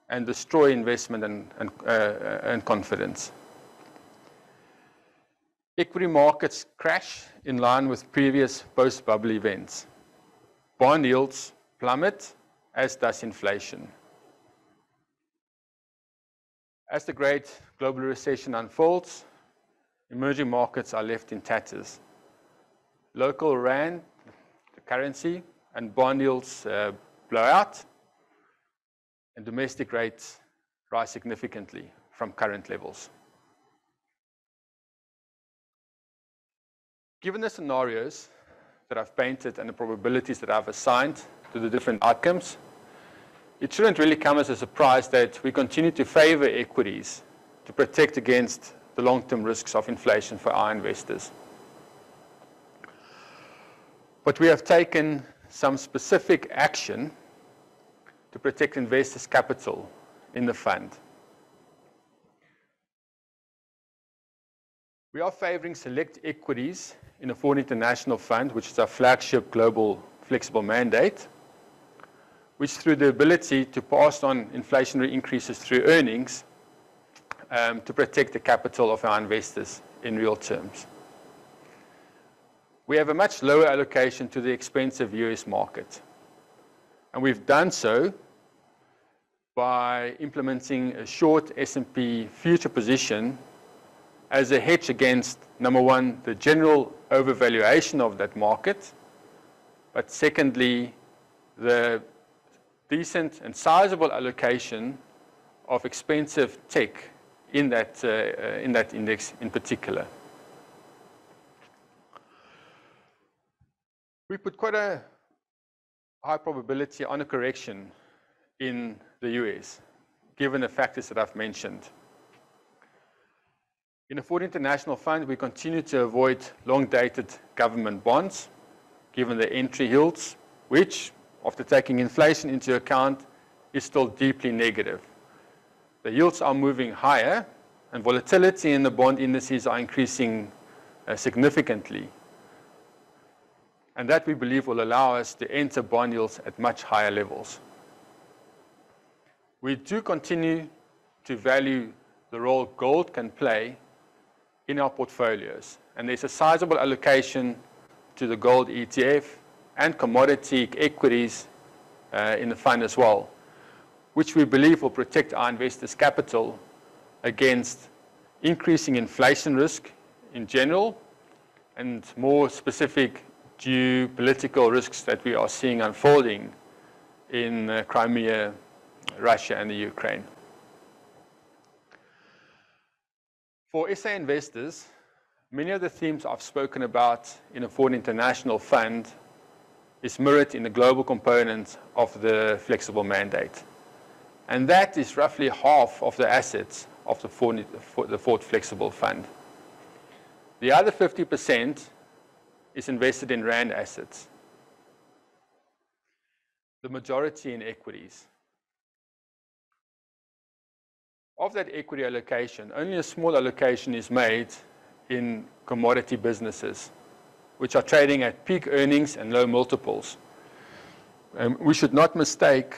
and destroy investment and, and, uh, and confidence. Equity markets crash in line with previous post-bubble events. Bond yields plummet, as does inflation. As the great global recession unfolds, emerging markets are left in tatters. Local rand, currency, and bond yields uh, blow out, and domestic rates rise significantly from current levels. Given the scenarios, that I've painted and the probabilities that I've assigned to the different outcomes, it shouldn't really come as a surprise that we continue to favor equities to protect against the long-term risks of inflation for our investors. But we have taken some specific action to protect investors' capital in the fund. We are favoring select equities in the Foord International Fund, which is our flagship global flexible mandate, which through the ability to pass on inflationary increases through earnings, um, to protect the capital of our investors in real terms. We have a much lower allocation to the expensive US market. And we've done so by implementing a short S&P future position as a hedge against, number one, the general overvaluation of that market, but secondly, the decent and sizable allocation of expensive tech in that, uh, uh, in that index in particular. We put quite a high probability on a correction in the US, given the factors that I've mentioned. In the Foord International Fund, we continue to avoid long-dated government bonds, given the entry yields, which, after taking inflation into account, is still deeply negative. The yields are moving higher, and volatility in the bond indices are increasing uh, significantly. And that we believe will allow us to enter bond yields at much higher levels. We do continue to value the role gold can play in our portfolios. And there's a sizable allocation to the gold ETF and commodity equities uh, in the fund as well, which we believe will protect our investors' capital against increasing inflation risk in general and more specific geopolitical risks that we are seeing unfolding in uh, Crimea, Russia, and the Ukraine. For SA investors, many of the themes I've spoken about in a Foord International Fund is mirrored in the global component of the flexible mandate. And that is roughly half of the assets of the Foord, the Foord Flexible Fund. The other 50% is invested in RAND assets, the majority in equities. Of that equity allocation, only a small allocation is made in commodity businesses, which are trading at peak earnings and low multiples. Um, we should not mistake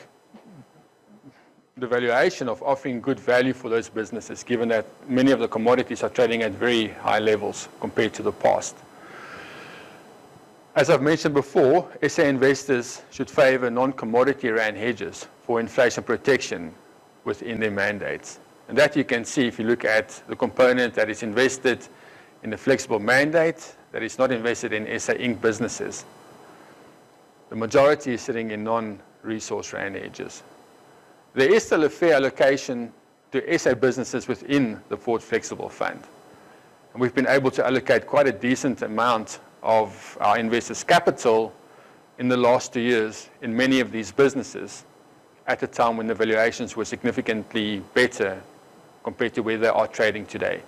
the valuation of offering good value for those businesses, given that many of the commodities are trading at very high levels compared to the past. As I've mentioned before, SA investors should favor non-commodity RAND hedges for inflation protection within their mandates. And that you can see if you look at the component that is invested in the flexible mandate that is not invested in SA Inc. businesses. The majority is sitting in non-resource RAND hedges. There is still a fair allocation to SA businesses within the Foord Flexible Fund. And we've been able to allocate quite a decent amount of our investors' capital in the last two years in many of these businesses at a time when the valuations were significantly better compared to where they are trading today.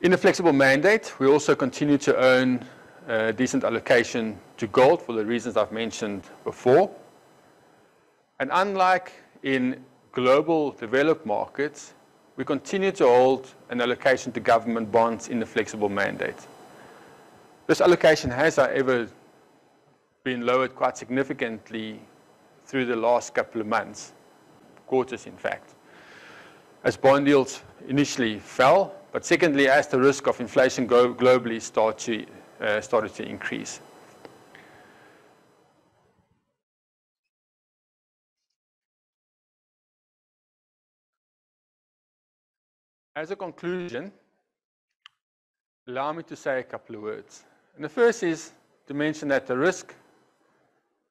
In the flexible mandate, we also continue to own a uh, decent allocation to gold for the reasons I've mentioned before. And unlike in global developed markets, we continue to hold an allocation to government bonds in the flexible mandate. This allocation has, however, been lowered quite significantly through the last couple of months, quarters in fact as bond yields initially fell, but secondly, as the risk of inflation globally to, uh, started to increase. As a conclusion, allow me to say a couple of words. And the first is to mention that the risk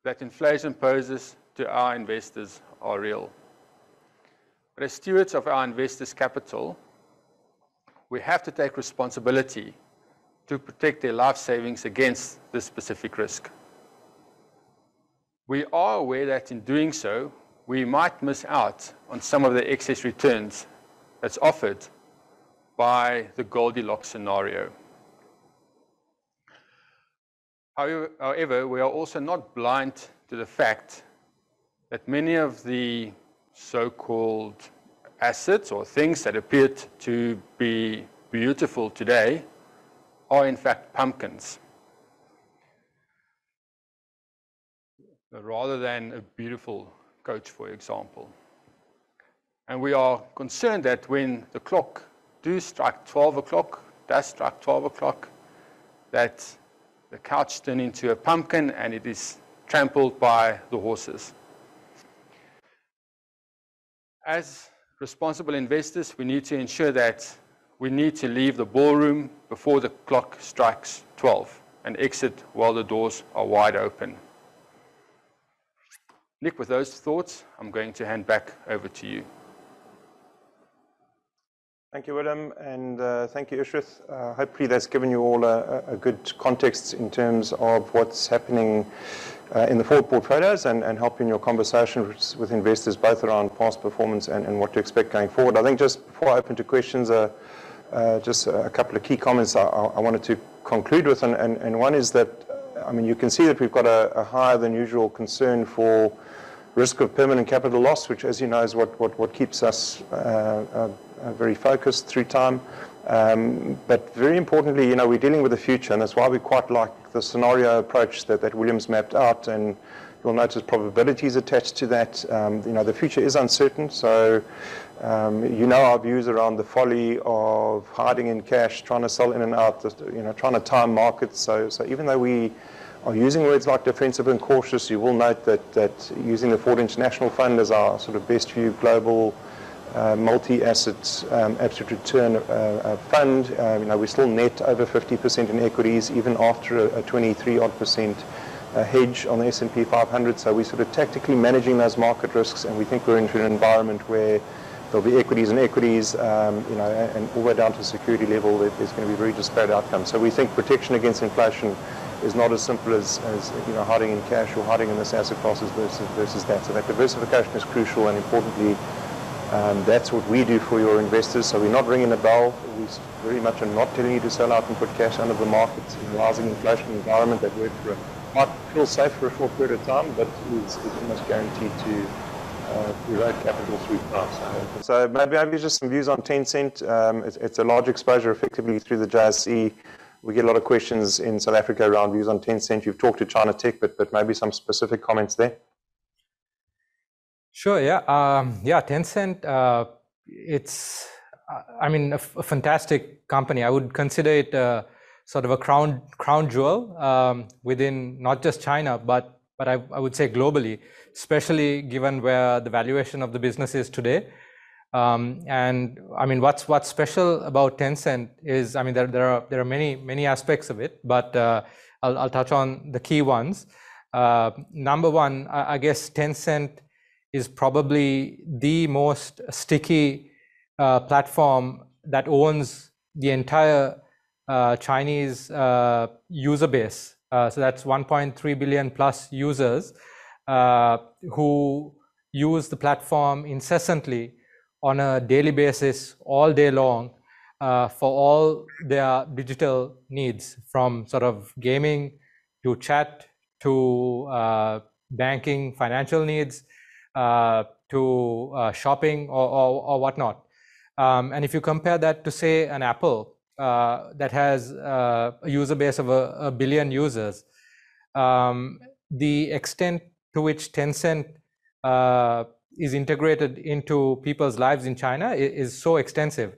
that inflation poses to our investors are real. But as stewards of our investors' capital, we have to take responsibility to protect their life savings against this specific risk. We are aware that in doing so, we might miss out on some of the excess returns that's offered by the Goldilocks scenario. However, we are also not blind to the fact that many of the so-called assets or things that appeared to be beautiful today are in fact pumpkins. Rather than a beautiful coach, for example. And we are concerned that when the clock do strike 12 o'clock, does strike 12 o'clock, that the couch turn into a pumpkin and it is trampled by the horses. As responsible investors, we need to ensure that we need to leave the ballroom before the clock strikes 12 and exit while the doors are wide open. Nick, with those thoughts, I'm going to hand back over to you. Thank you, Willem, and uh, thank you, Ishrath. Uh, hopefully that's given you all a, a, good context in terms of what's happening uh, in the forward portfolios and, and helping your conversations with investors both around past performance and, and, what to expect going forward. I think just before I open to questions, uh, uh, just a couple of key comments I, I wanted to conclude with, and, and, one is that, I mean, you can see that we've got a, a higher than usual concern for risk of permanent capital loss, which, as you know, is what, what, what keeps us uh, uh, very focused through time. Um, but very importantly, you know, we're dealing with the future, and that's why we quite like the scenario approach that, that Willem's mapped out. And you'll notice probabilities attached to that. Um, you know, the future is uncertain, so um, you know our views around the folly of hiding in cash, trying to sell in and out, you know, trying to time markets. So, so even though we are using words like defensive and cautious, you will note that, that using the Foord International Fund as our sort of best view global uh, multi-asset um, absolute return uh, uh, fund. Um, you know, we still net over 50% in equities, even after a, a 23 odd percent uh, hedge on the S&P 500. So we're sort of tactically managing those market risks, and we think we're into an environment where there'll be equities and equities, um, you know, and all the way down to security level, there's going to be very disparate outcomes. So we think protection against inflation is not as simple as, as you know, hiding in cash or hiding in this asset classes versus, versus that. So that diversification is crucial, and importantly, um, that's what we do for your investors. So we're not ringing a bell. We very much are not telling you to sell out and put cash under the market in a rising inflation environment that works for might feel safe for a short period of time, but it's, is almost guaranteed to uh, capital through time. So maybe, maybe just some views on Tencent. Um, it's, it's, a large exposure effectively through the JSE. We get a lot of questions in South Africa around views on Tencent. You've talked to China Tech, but, but maybe some specific comments there. Sure. Yeah. Um, yeah. Tencent. Uh, it's. I mean, a, fantastic company. I would consider it uh, sort of a crown crown jewel um, within not just China, but but I, I, would say globally, especially given where the valuation of the business is today. Um, and I mean, what's what's special about Tencent is, I mean, there there are there are many many aspects of it, but uh, I'll I'll touch on the key ones. Uh, number one, I, I guess Tencent is probably the most sticky uh, platform that owns the entire uh, Chinese uh, user base. Uh, so that's 1.3 billion plus users uh, who use the platform incessantly on a daily basis, all day long, uh, for all their digital needs, from sort of gaming to chat to banking, financial needs, to uh, shopping or, or, or whatnot. Um, and if you compare that to, say, an Apple uh, that has a user base of a, a billion users, um, the extent to which Tencent uh, is integrated into people's lives in China is, is so extensive.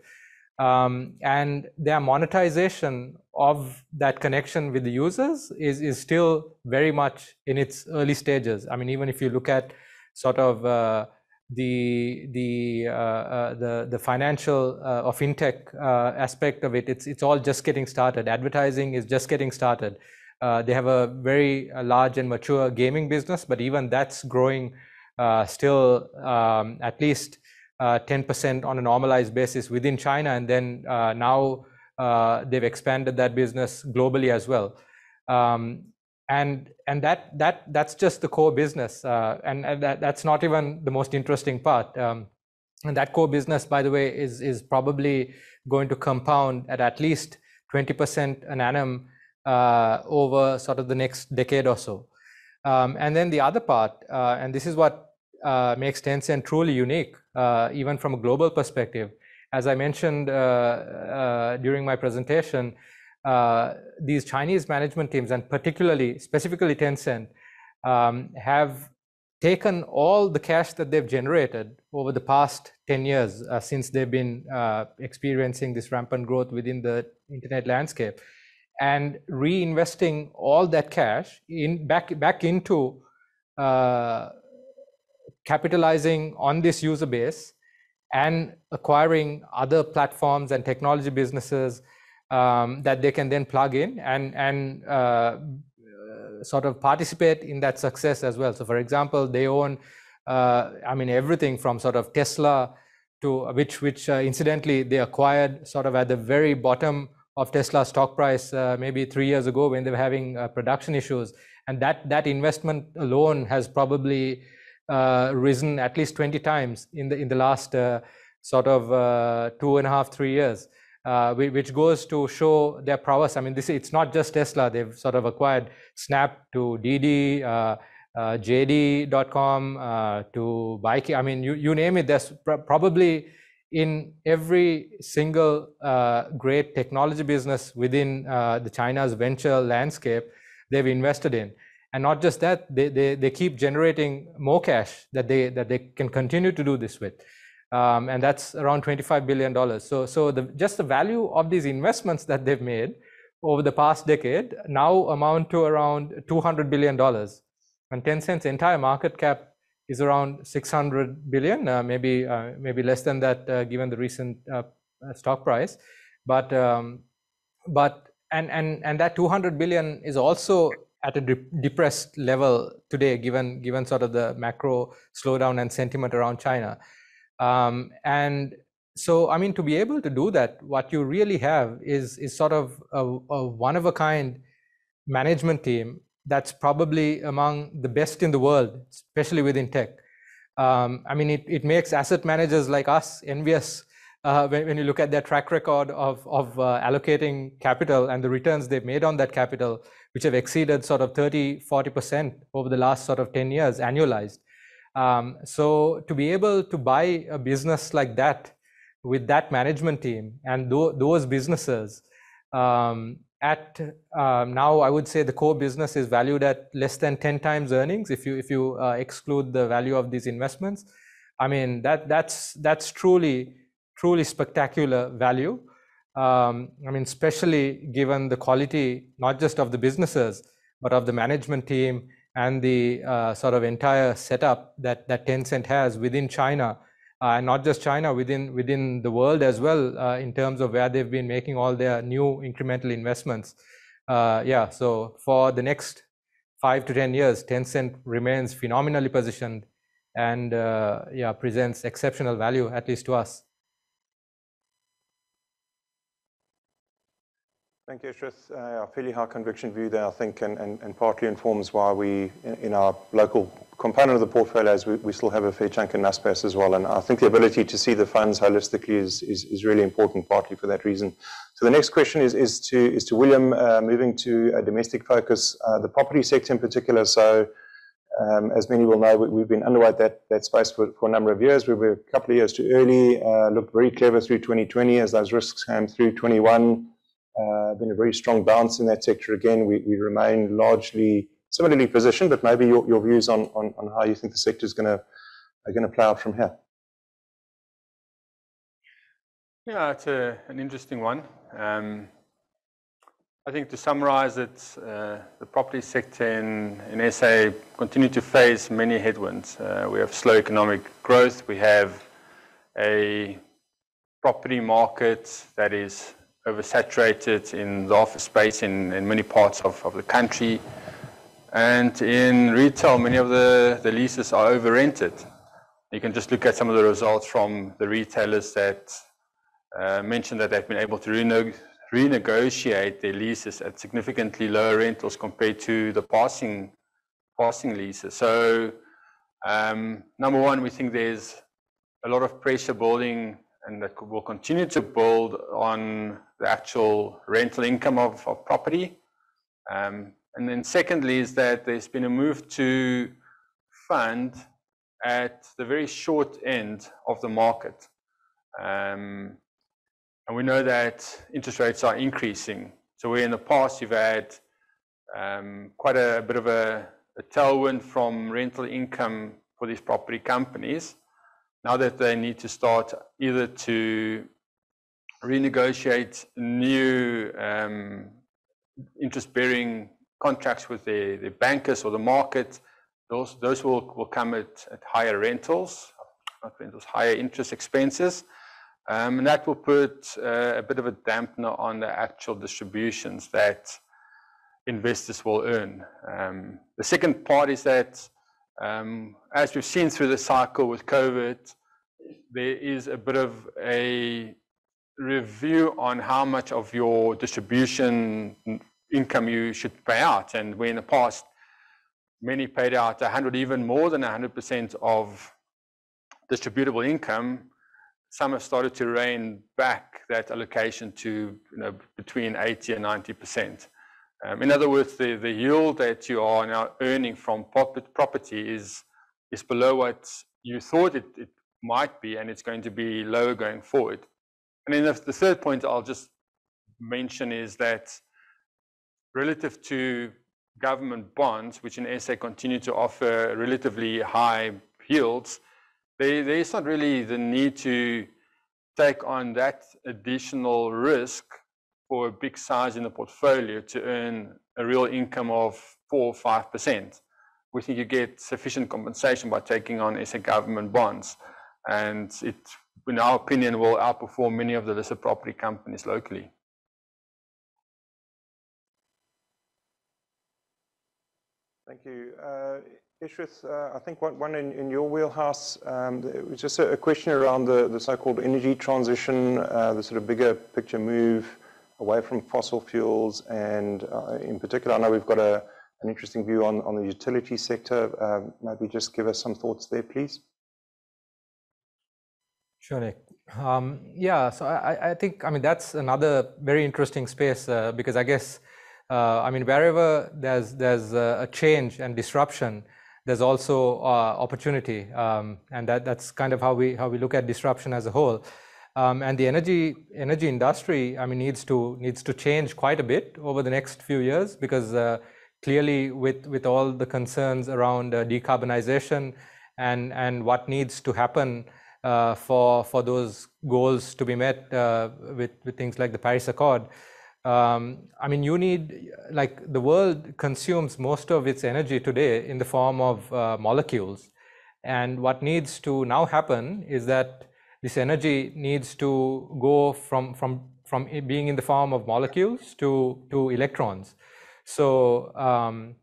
Um, and their monetization of that connection with the users is, is still very much in its early stages. I mean, even if you look at sort of uh, the the uh, uh, the the financial uh, or fintech uh, aspect of it. It's it's all just getting started. Advertising is just getting started. They have a very large and mature gaming business, but even that's growing still um, at least 10% on a normalized basis within China, and then now they've expanded that business globally as well. Um, and and that that that's just the core business, uh, and, and that, that's not even the most interesting part. Um, and that core business, by the way, is is probably going to compound at at least 20% an annum uh, over sort of the next decade or so. Um, and then the other part, uh, and this is what uh, makes Tencent truly unique, uh, even from a global perspective. As I mentioned uh, during my presentation, these Chinese management teams, and particularly, specifically Tencent, um, have taken all the cash that they've generated over the past 10 years uh, since they've been uh, experiencing this rampant growth within the internet landscape and reinvesting all that cash in back back into uh, capitalizing on this user base and acquiring other platforms and technology businesses um, that they can then plug in and and uh, sort of participate in that success as well. So, for example, they own, uh, I mean, everything from sort of Tesla to which, which uh, incidentally they acquired sort of at the very bottom of Tesla stock price uh, maybe three years ago when they were having uh, production issues, and that that investment alone has probably uh, risen at least 20 times in the in the last uh, sort of two and a half three years uh, which goes to show their prowess. I mean, this it's not just Tesla. They've sort of acquired Snap to Didi, uh, uh, JD.com uh, to Bike. I mean, you, you name it. There's pr probably in every single uh, great technology business within uh, the China's venture landscape, they've invested in. And not just that, they, they, they keep generating more cash that they, that they can continue to do this with um, and that's around 25 billion dollars. So, so the, just the value of these investments that they've made over the past decade now amount to around 200 billion dollars, and Tencent's entire market cap is around 600 billion, uh, maybe uh, maybe less than that uh, given the recent uh, uh, stock price, but um, but and and and that 200 billion is also at a de depressed level today, given given sort of the macro slowdown and sentiment around China. Um, and so, I mean, to be able to do that, what you really have is is sort of a, a one of a kind management team that's probably among the best in the world, especially within tech. Um, I mean, it, it makes asset managers like us envious uh, when, when, you look at their track record of, of uh, allocating capital and the returns they've made on that capital, which have exceeded sort of 30, 40% over the last sort of 10 years annualized. Um, so to be able to buy a business like that with that management team and th those businesses um, at um, now I would say the core business is valued at less than 10 times earnings if you if you uh, exclude the value of these investments. I mean that that's that's truly truly spectacular value. Um, I mean especially given the quality not just of the businesses but of the management team and the uh, sort of entire setup that, that Tencent has within China, uh, and not just China, within, within the world as well, uh, in terms of where they've been making all their new incremental investments. Uh, yeah, so for the next five to 10 years, Tencent remains phenomenally positioned and uh, yeah, presents exceptional value, at least to us. Thank you, Ishrath. Uh, fairly high conviction view there, I think, and, and, and partly informs why we, in, in, our local component of the portfolios, we, we still have a fair chunk in Naspers as well. And I think the ability to see the funds holistically is, is, is really important, partly for that reason. So the next question is, is, to, is to Willem, uh, moving to a domestic focus, uh, the property sector in particular. So um, as many will know, we, have been underweight that, that space for, for a number of years. We were a couple of years too early, uh, looked very clever through 2020 as those risks came through 21 uh, been a very strong bounce in that sector again. We, remain largely similarly positioned, but maybe your, views on, how you think the sector is going to are going to play out from here. Yeah, it's an interesting one. Um, I think to summarize it, uh, the property sector in, in SA continue to face many headwinds. Uh, we have slow economic growth. We have a property market that is oversaturated in the office space in, in many parts of, of the country. And in retail, many of the, the leases are over-rented. You can just look at some of the results from the retailers that uh, mentioned that they've been able to renegotiate their leases at significantly lower rentals compared to the passing passing leases. So um, number one, we think there's a lot of pressure building and that will continue to build on the actual rental income of, of property. Um, and then secondly is that there's been a move to fund at the very short end of the market. Um, and we know that interest rates are increasing. So where in the past you've had um, quite a, a, bit of a, a tailwind from rental income for these property companies, now that they need to start either to renegotiate new um, interest-bearing contracts with their, their bankers or the market, those, those will, will come at, at higher rentals, not rentals, higher interest expenses. Um, and that will put uh, a bit of a dampener on the actual distributions that investors will earn. Um, the second part is that, um, as we've seen through the cycle with COVID, there is a bit of a review on how much of your distribution income you should pay out. And where in the past, many paid out 100, even more than 100% of distributable income, some have started to rein back that allocation to you know, between 80 and 90%. Um, in other words, the, the yield that you are now earning from property is, is below what you thought it, it might be, and it's going to be lower going forward. And then the, the third point I'll just mention is that relative to government bonds, which in SA continue to offer relatively high yields, there, there's not really the need to take on that additional risk for a big size in the portfolio to earn a real income of four or five percent. We think you get sufficient compensation by taking on SA government bonds, and it, in our opinion, will outperform many of the listed property companies locally. Thank you. Uh, Ishrath, uh, I think one, in, your wheelhouse, um, it was just a, question around the, the so-called energy transition, uh, the sort of bigger picture move away from fossil fuels, and uh, in particular, I know we've got a, an interesting view on, on the utility sector. Um, maybe just give us some thoughts there, please. Sure, Nick. Um, yeah, so I, I, think, I mean, that's another very interesting space uh, because I guess uh, I mean, wherever there's there's a change and disruption, there's also uh, opportunity, um, and that that's kind of how we how we look at disruption as a whole. Um, and the energy energy industry, I mean, needs to needs to change quite a bit over the next few years because uh, clearly, with with all the concerns around uh, decarbonization and and what needs to happen uh, for for those goals to be met uh, with with things like the Paris Accord um, I mean, you need, like, the world consumes most of its energy today in the form of uh, molecules. And what needs to now happen is that this energy needs to go from, from, from being in the form of molecules to, to electrons. So, um,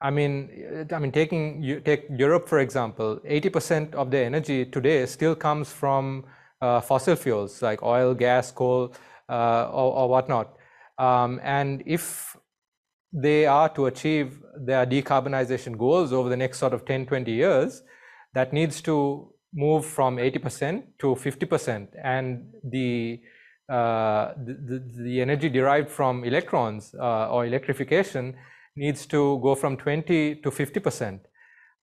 I mean, I mean, taking you take Europe for example, 80% of the energy today still comes from uh, fossil fuels like oil, gas, coal, uh, or, or whatnot. Um, and if they are to achieve their decarbonization goals over the next sort of 10, 20 years, that needs to move from 80% to 50%. And the, uh, the, the, energy derived from electrons uh, or electrification needs to go from 20 to 50%.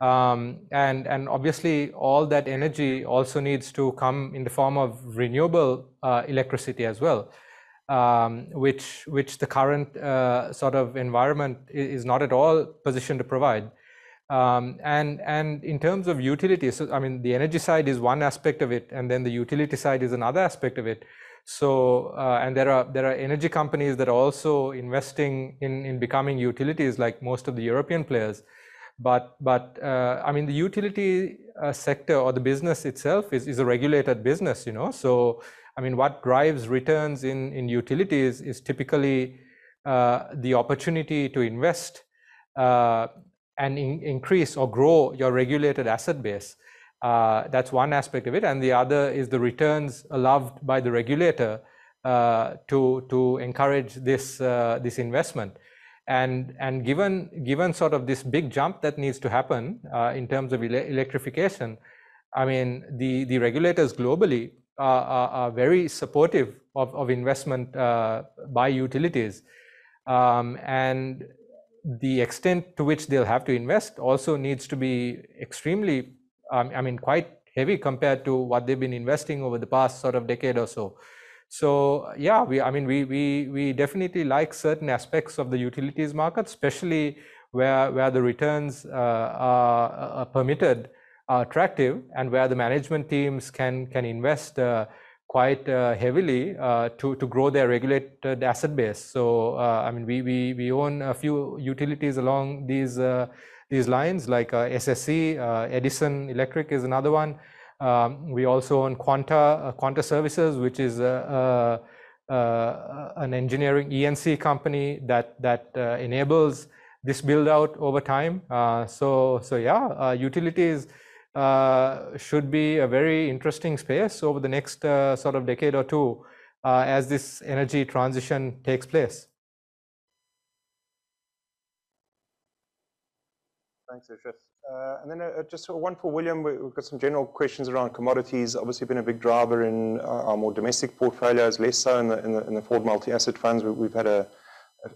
Um, and, and obviously all that energy also needs to come in the form of renewable uh, electricity as well um, which which the current uh, sort of environment is not at all positioned to provide. Um, and and in terms of utility, so I mean the energy side is one aspect of it, and then the utility side is another aspect of it. So uh, and there are there are energy companies that are also investing in in becoming utilities, like most of the European players. But but uh, I mean the utility uh, sector or the business itself is is a regulated business, you know. So I mean, what drives returns in, in utilities is typically uh, the opportunity to invest uh, and in, increase or grow your regulated asset base. Uh, that's one aspect of it. And the other is the returns allowed by the regulator uh, to to encourage this uh, this investment. And and given given sort of this big jump that needs to happen uh, in terms of ele electrification, I mean the the regulators globally are, are, are very supportive of, of investment uh, by utilities. Um, and the extent to which they'll have to invest also needs to be extremely, um, I mean, quite heavy compared to what they've been investing over the past sort of decade or so. So yeah, we, I mean, we, we, we definitely like certain aspects of the utilities market, especially where, where the returns uh, are, are, permitted, are attractive, and where the management teams can, can invest uh, quite uh, heavily uh, to, to grow their regulated asset base. So, uh, I mean, we, we, we own a few utilities along these, uh, these lines, like SSE, Edison Electric is another one. Um, we also own Quanta, uh, Quanta Services, which is a, an engineering ENC company that that uh, enables this build out over time. Uh, so so yeah, uh, utilities uh, should be a very interesting space over the next uh, sort of decade or two as this energy transition takes place. Thanks, Ishrath. Uh, and then uh, just one for Willem. We've got some general questions around commodities. Obviously, been a big driver in our more domestic portfolios, less so in the in the, in the Foord multi-asset funds. We've had a,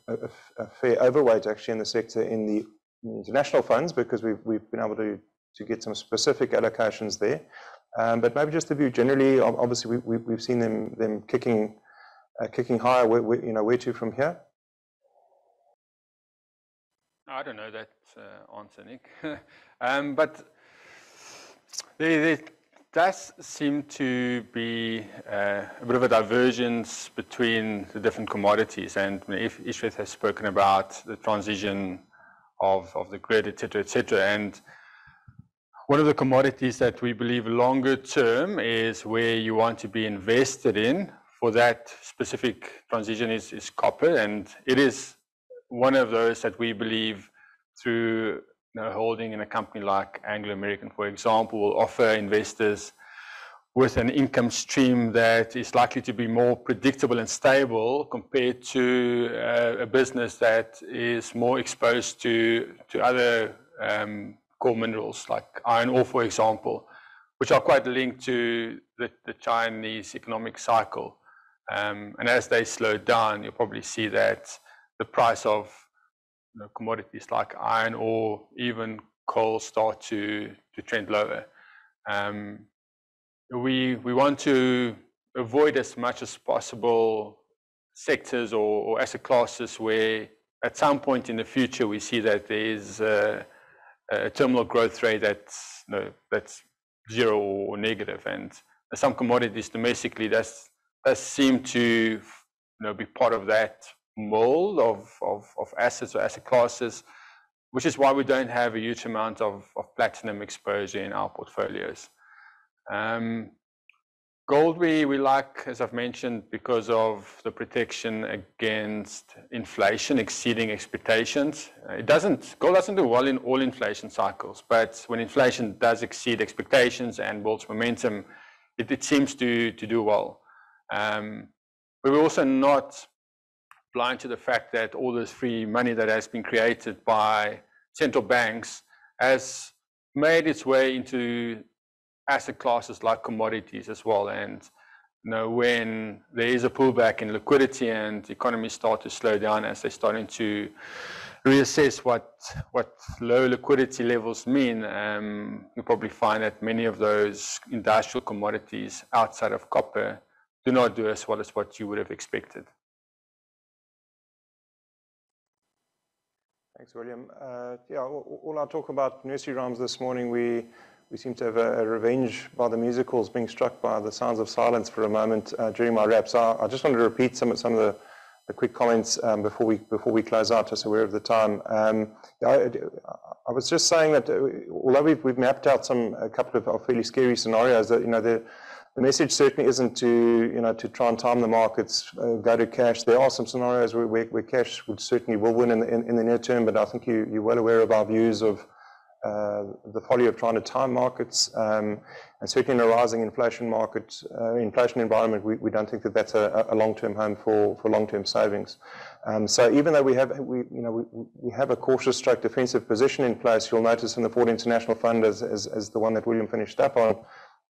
a, a, fair overweight actually in the sector in the international funds because we've we've been able to to get some specific allocations there. Um, but maybe just the view generally. Obviously, we, we, have seen them them kicking uh, kicking higher. Where, where, you know where to from here? I don't know that uh, answer, Nick. um, but there, does seem to be uh, a bit of a divergence between the different commodities. And if Ishrath has spoken about the transition of, the grid, et cetera, et cetera. And one of the commodities that we believe longer term is where you want to be invested in for that specific transition is, copper. And it is one of those that we believe through holding in a company like Anglo American, for example, will offer investors with an income stream that is likely to be more predictable and stable compared to uh, a business that is more exposed to to other um, core minerals like iron ore, for example, which are quite linked to the, the Chinese economic cycle. Um, and as they slow down, you'll probably see that the price of you know, commodities like iron ore, even coal start to, to trend lower. Um, we, we want to avoid as much as possible sectors or, or, asset classes where at some point in the future we see that there is a terminal growth rate that's, you know, that's zero or negative. And some commodities domestically that's, that seem to you know, be part of that mold of, of, of assets or asset classes, which is why we don't have a huge amount of, of platinum exposure in our portfolios. Um, gold we, we like, as I've mentioned, because of the protection against inflation exceeding expectations. Uh, it doesn't, gold doesn't do well in all inflation cycles, but when inflation does exceed expectations and builds momentum, it, seems to, to do well. Um, we're also not blind to the fact that all this free money that has been created by central banks has made its way into asset classes like commodities as well. And you know, when there is a pullback in liquidity and economies start to slow down as they're starting to reassess what what low liquidity levels mean, um, you'll probably find that many of those industrial commodities outside of copper do not do as well as what you would have expected. Thanks, Willem. Uh, yeah, all, all, our talk about nursery rhymes this morning, we we seem to have a, revenge by the musicals being struck by the sounds of silence for a moment uh, during my rap. So I, I, just wanted to repeat some of some of the, the quick comments um, before we before we close out, just aware of the time. Um, I, I, was just saying that uh, although we've, we've mapped out some a couple of fairly scary scenarios, that you know the the message certainly isn't to, you know, to try and time the markets, uh, go to cash. There are some scenarios where, where, where cash would certainly will win in the, in, in, the near term, but I think you, you're well aware of our views of the folly of trying to time markets, um, and certainly in a rising inflation market, uh, inflation environment, we, don't think that that's a, long-term home for, long-term savings. Um, so even though we have, we, you know, we, we have a cautious stroke defensive position in place, you'll notice in the Foord International Fund as, the one that Willem finished up on,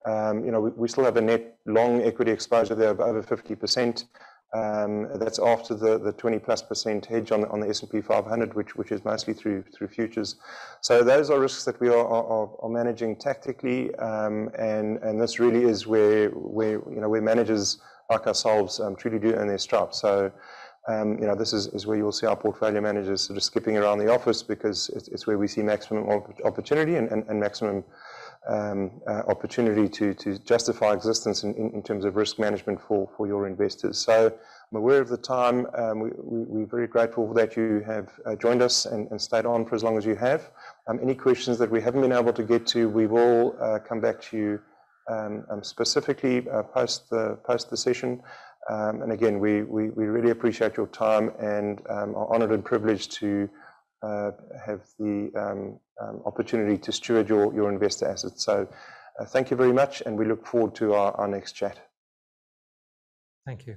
um, you know, we, we, still have a net long equity exposure there of over 50%. Um, that's after the, the 20 plus percent hedge on the, S&P 500, which, is mostly through, futures. So those are risks that we are, managing tactically, um, this really is where, where, you know, where managers like ourselves um, truly do earn their stripes. So, you know, this is, where you'll see our portfolio managers sort of skipping around the office because it's, where we see maximum opportunity and, maximum opportunity to, justify existence in, terms of risk management for, your investors. So I'm aware of the time. Um, we, we, are very grateful that you have uh, joined us and, stayed on for as long as you have. Um, any questions that we haven't been able to get to, we will uh, come back to you um, um, specifically uh, post, the, session. Um, and again, we, really appreciate your time and are honored and privileged to uh, have the um, um, opportunity to steward your, investor assets. So uh, thank you very much, and we look forward to our next chat. Thank you.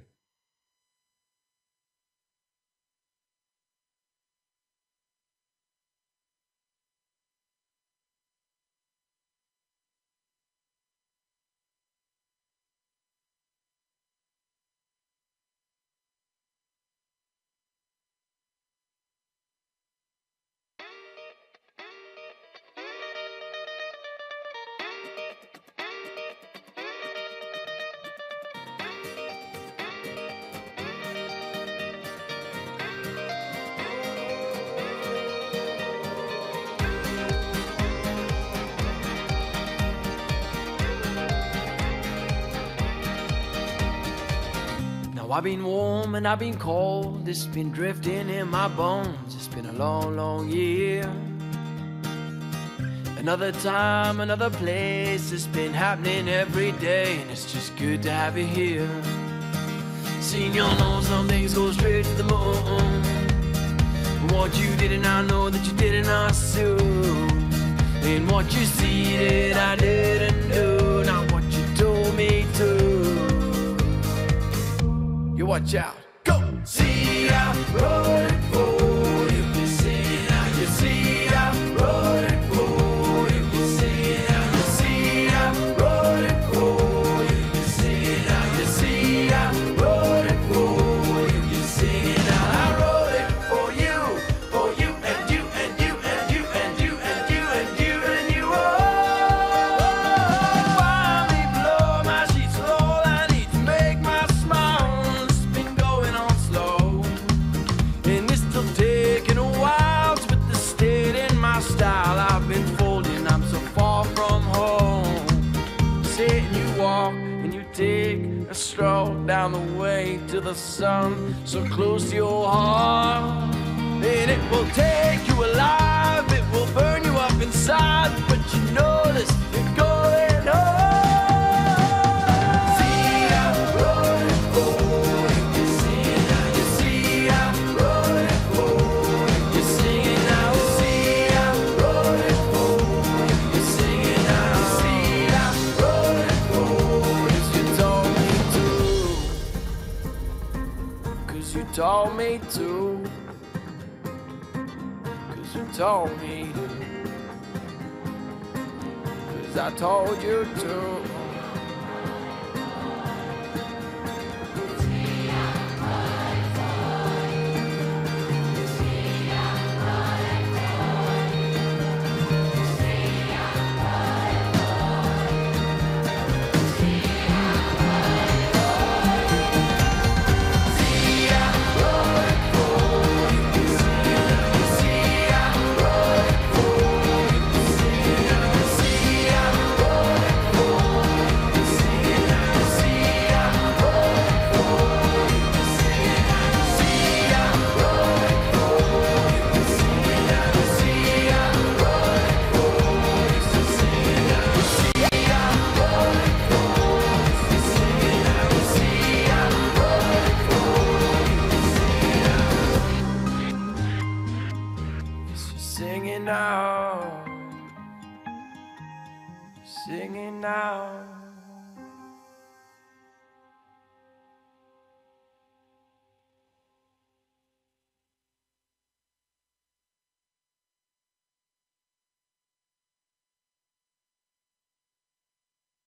Been warm and I've been cold. It's been drifting in my bones. It's been a long, long year. Another time, another place. It's been happening every day, and it's just good to have you here. Seen you know some things go straight to the moon. What you did, and I know that you did, and I assume. And what you see that I didn't do, not what you told me to watch out.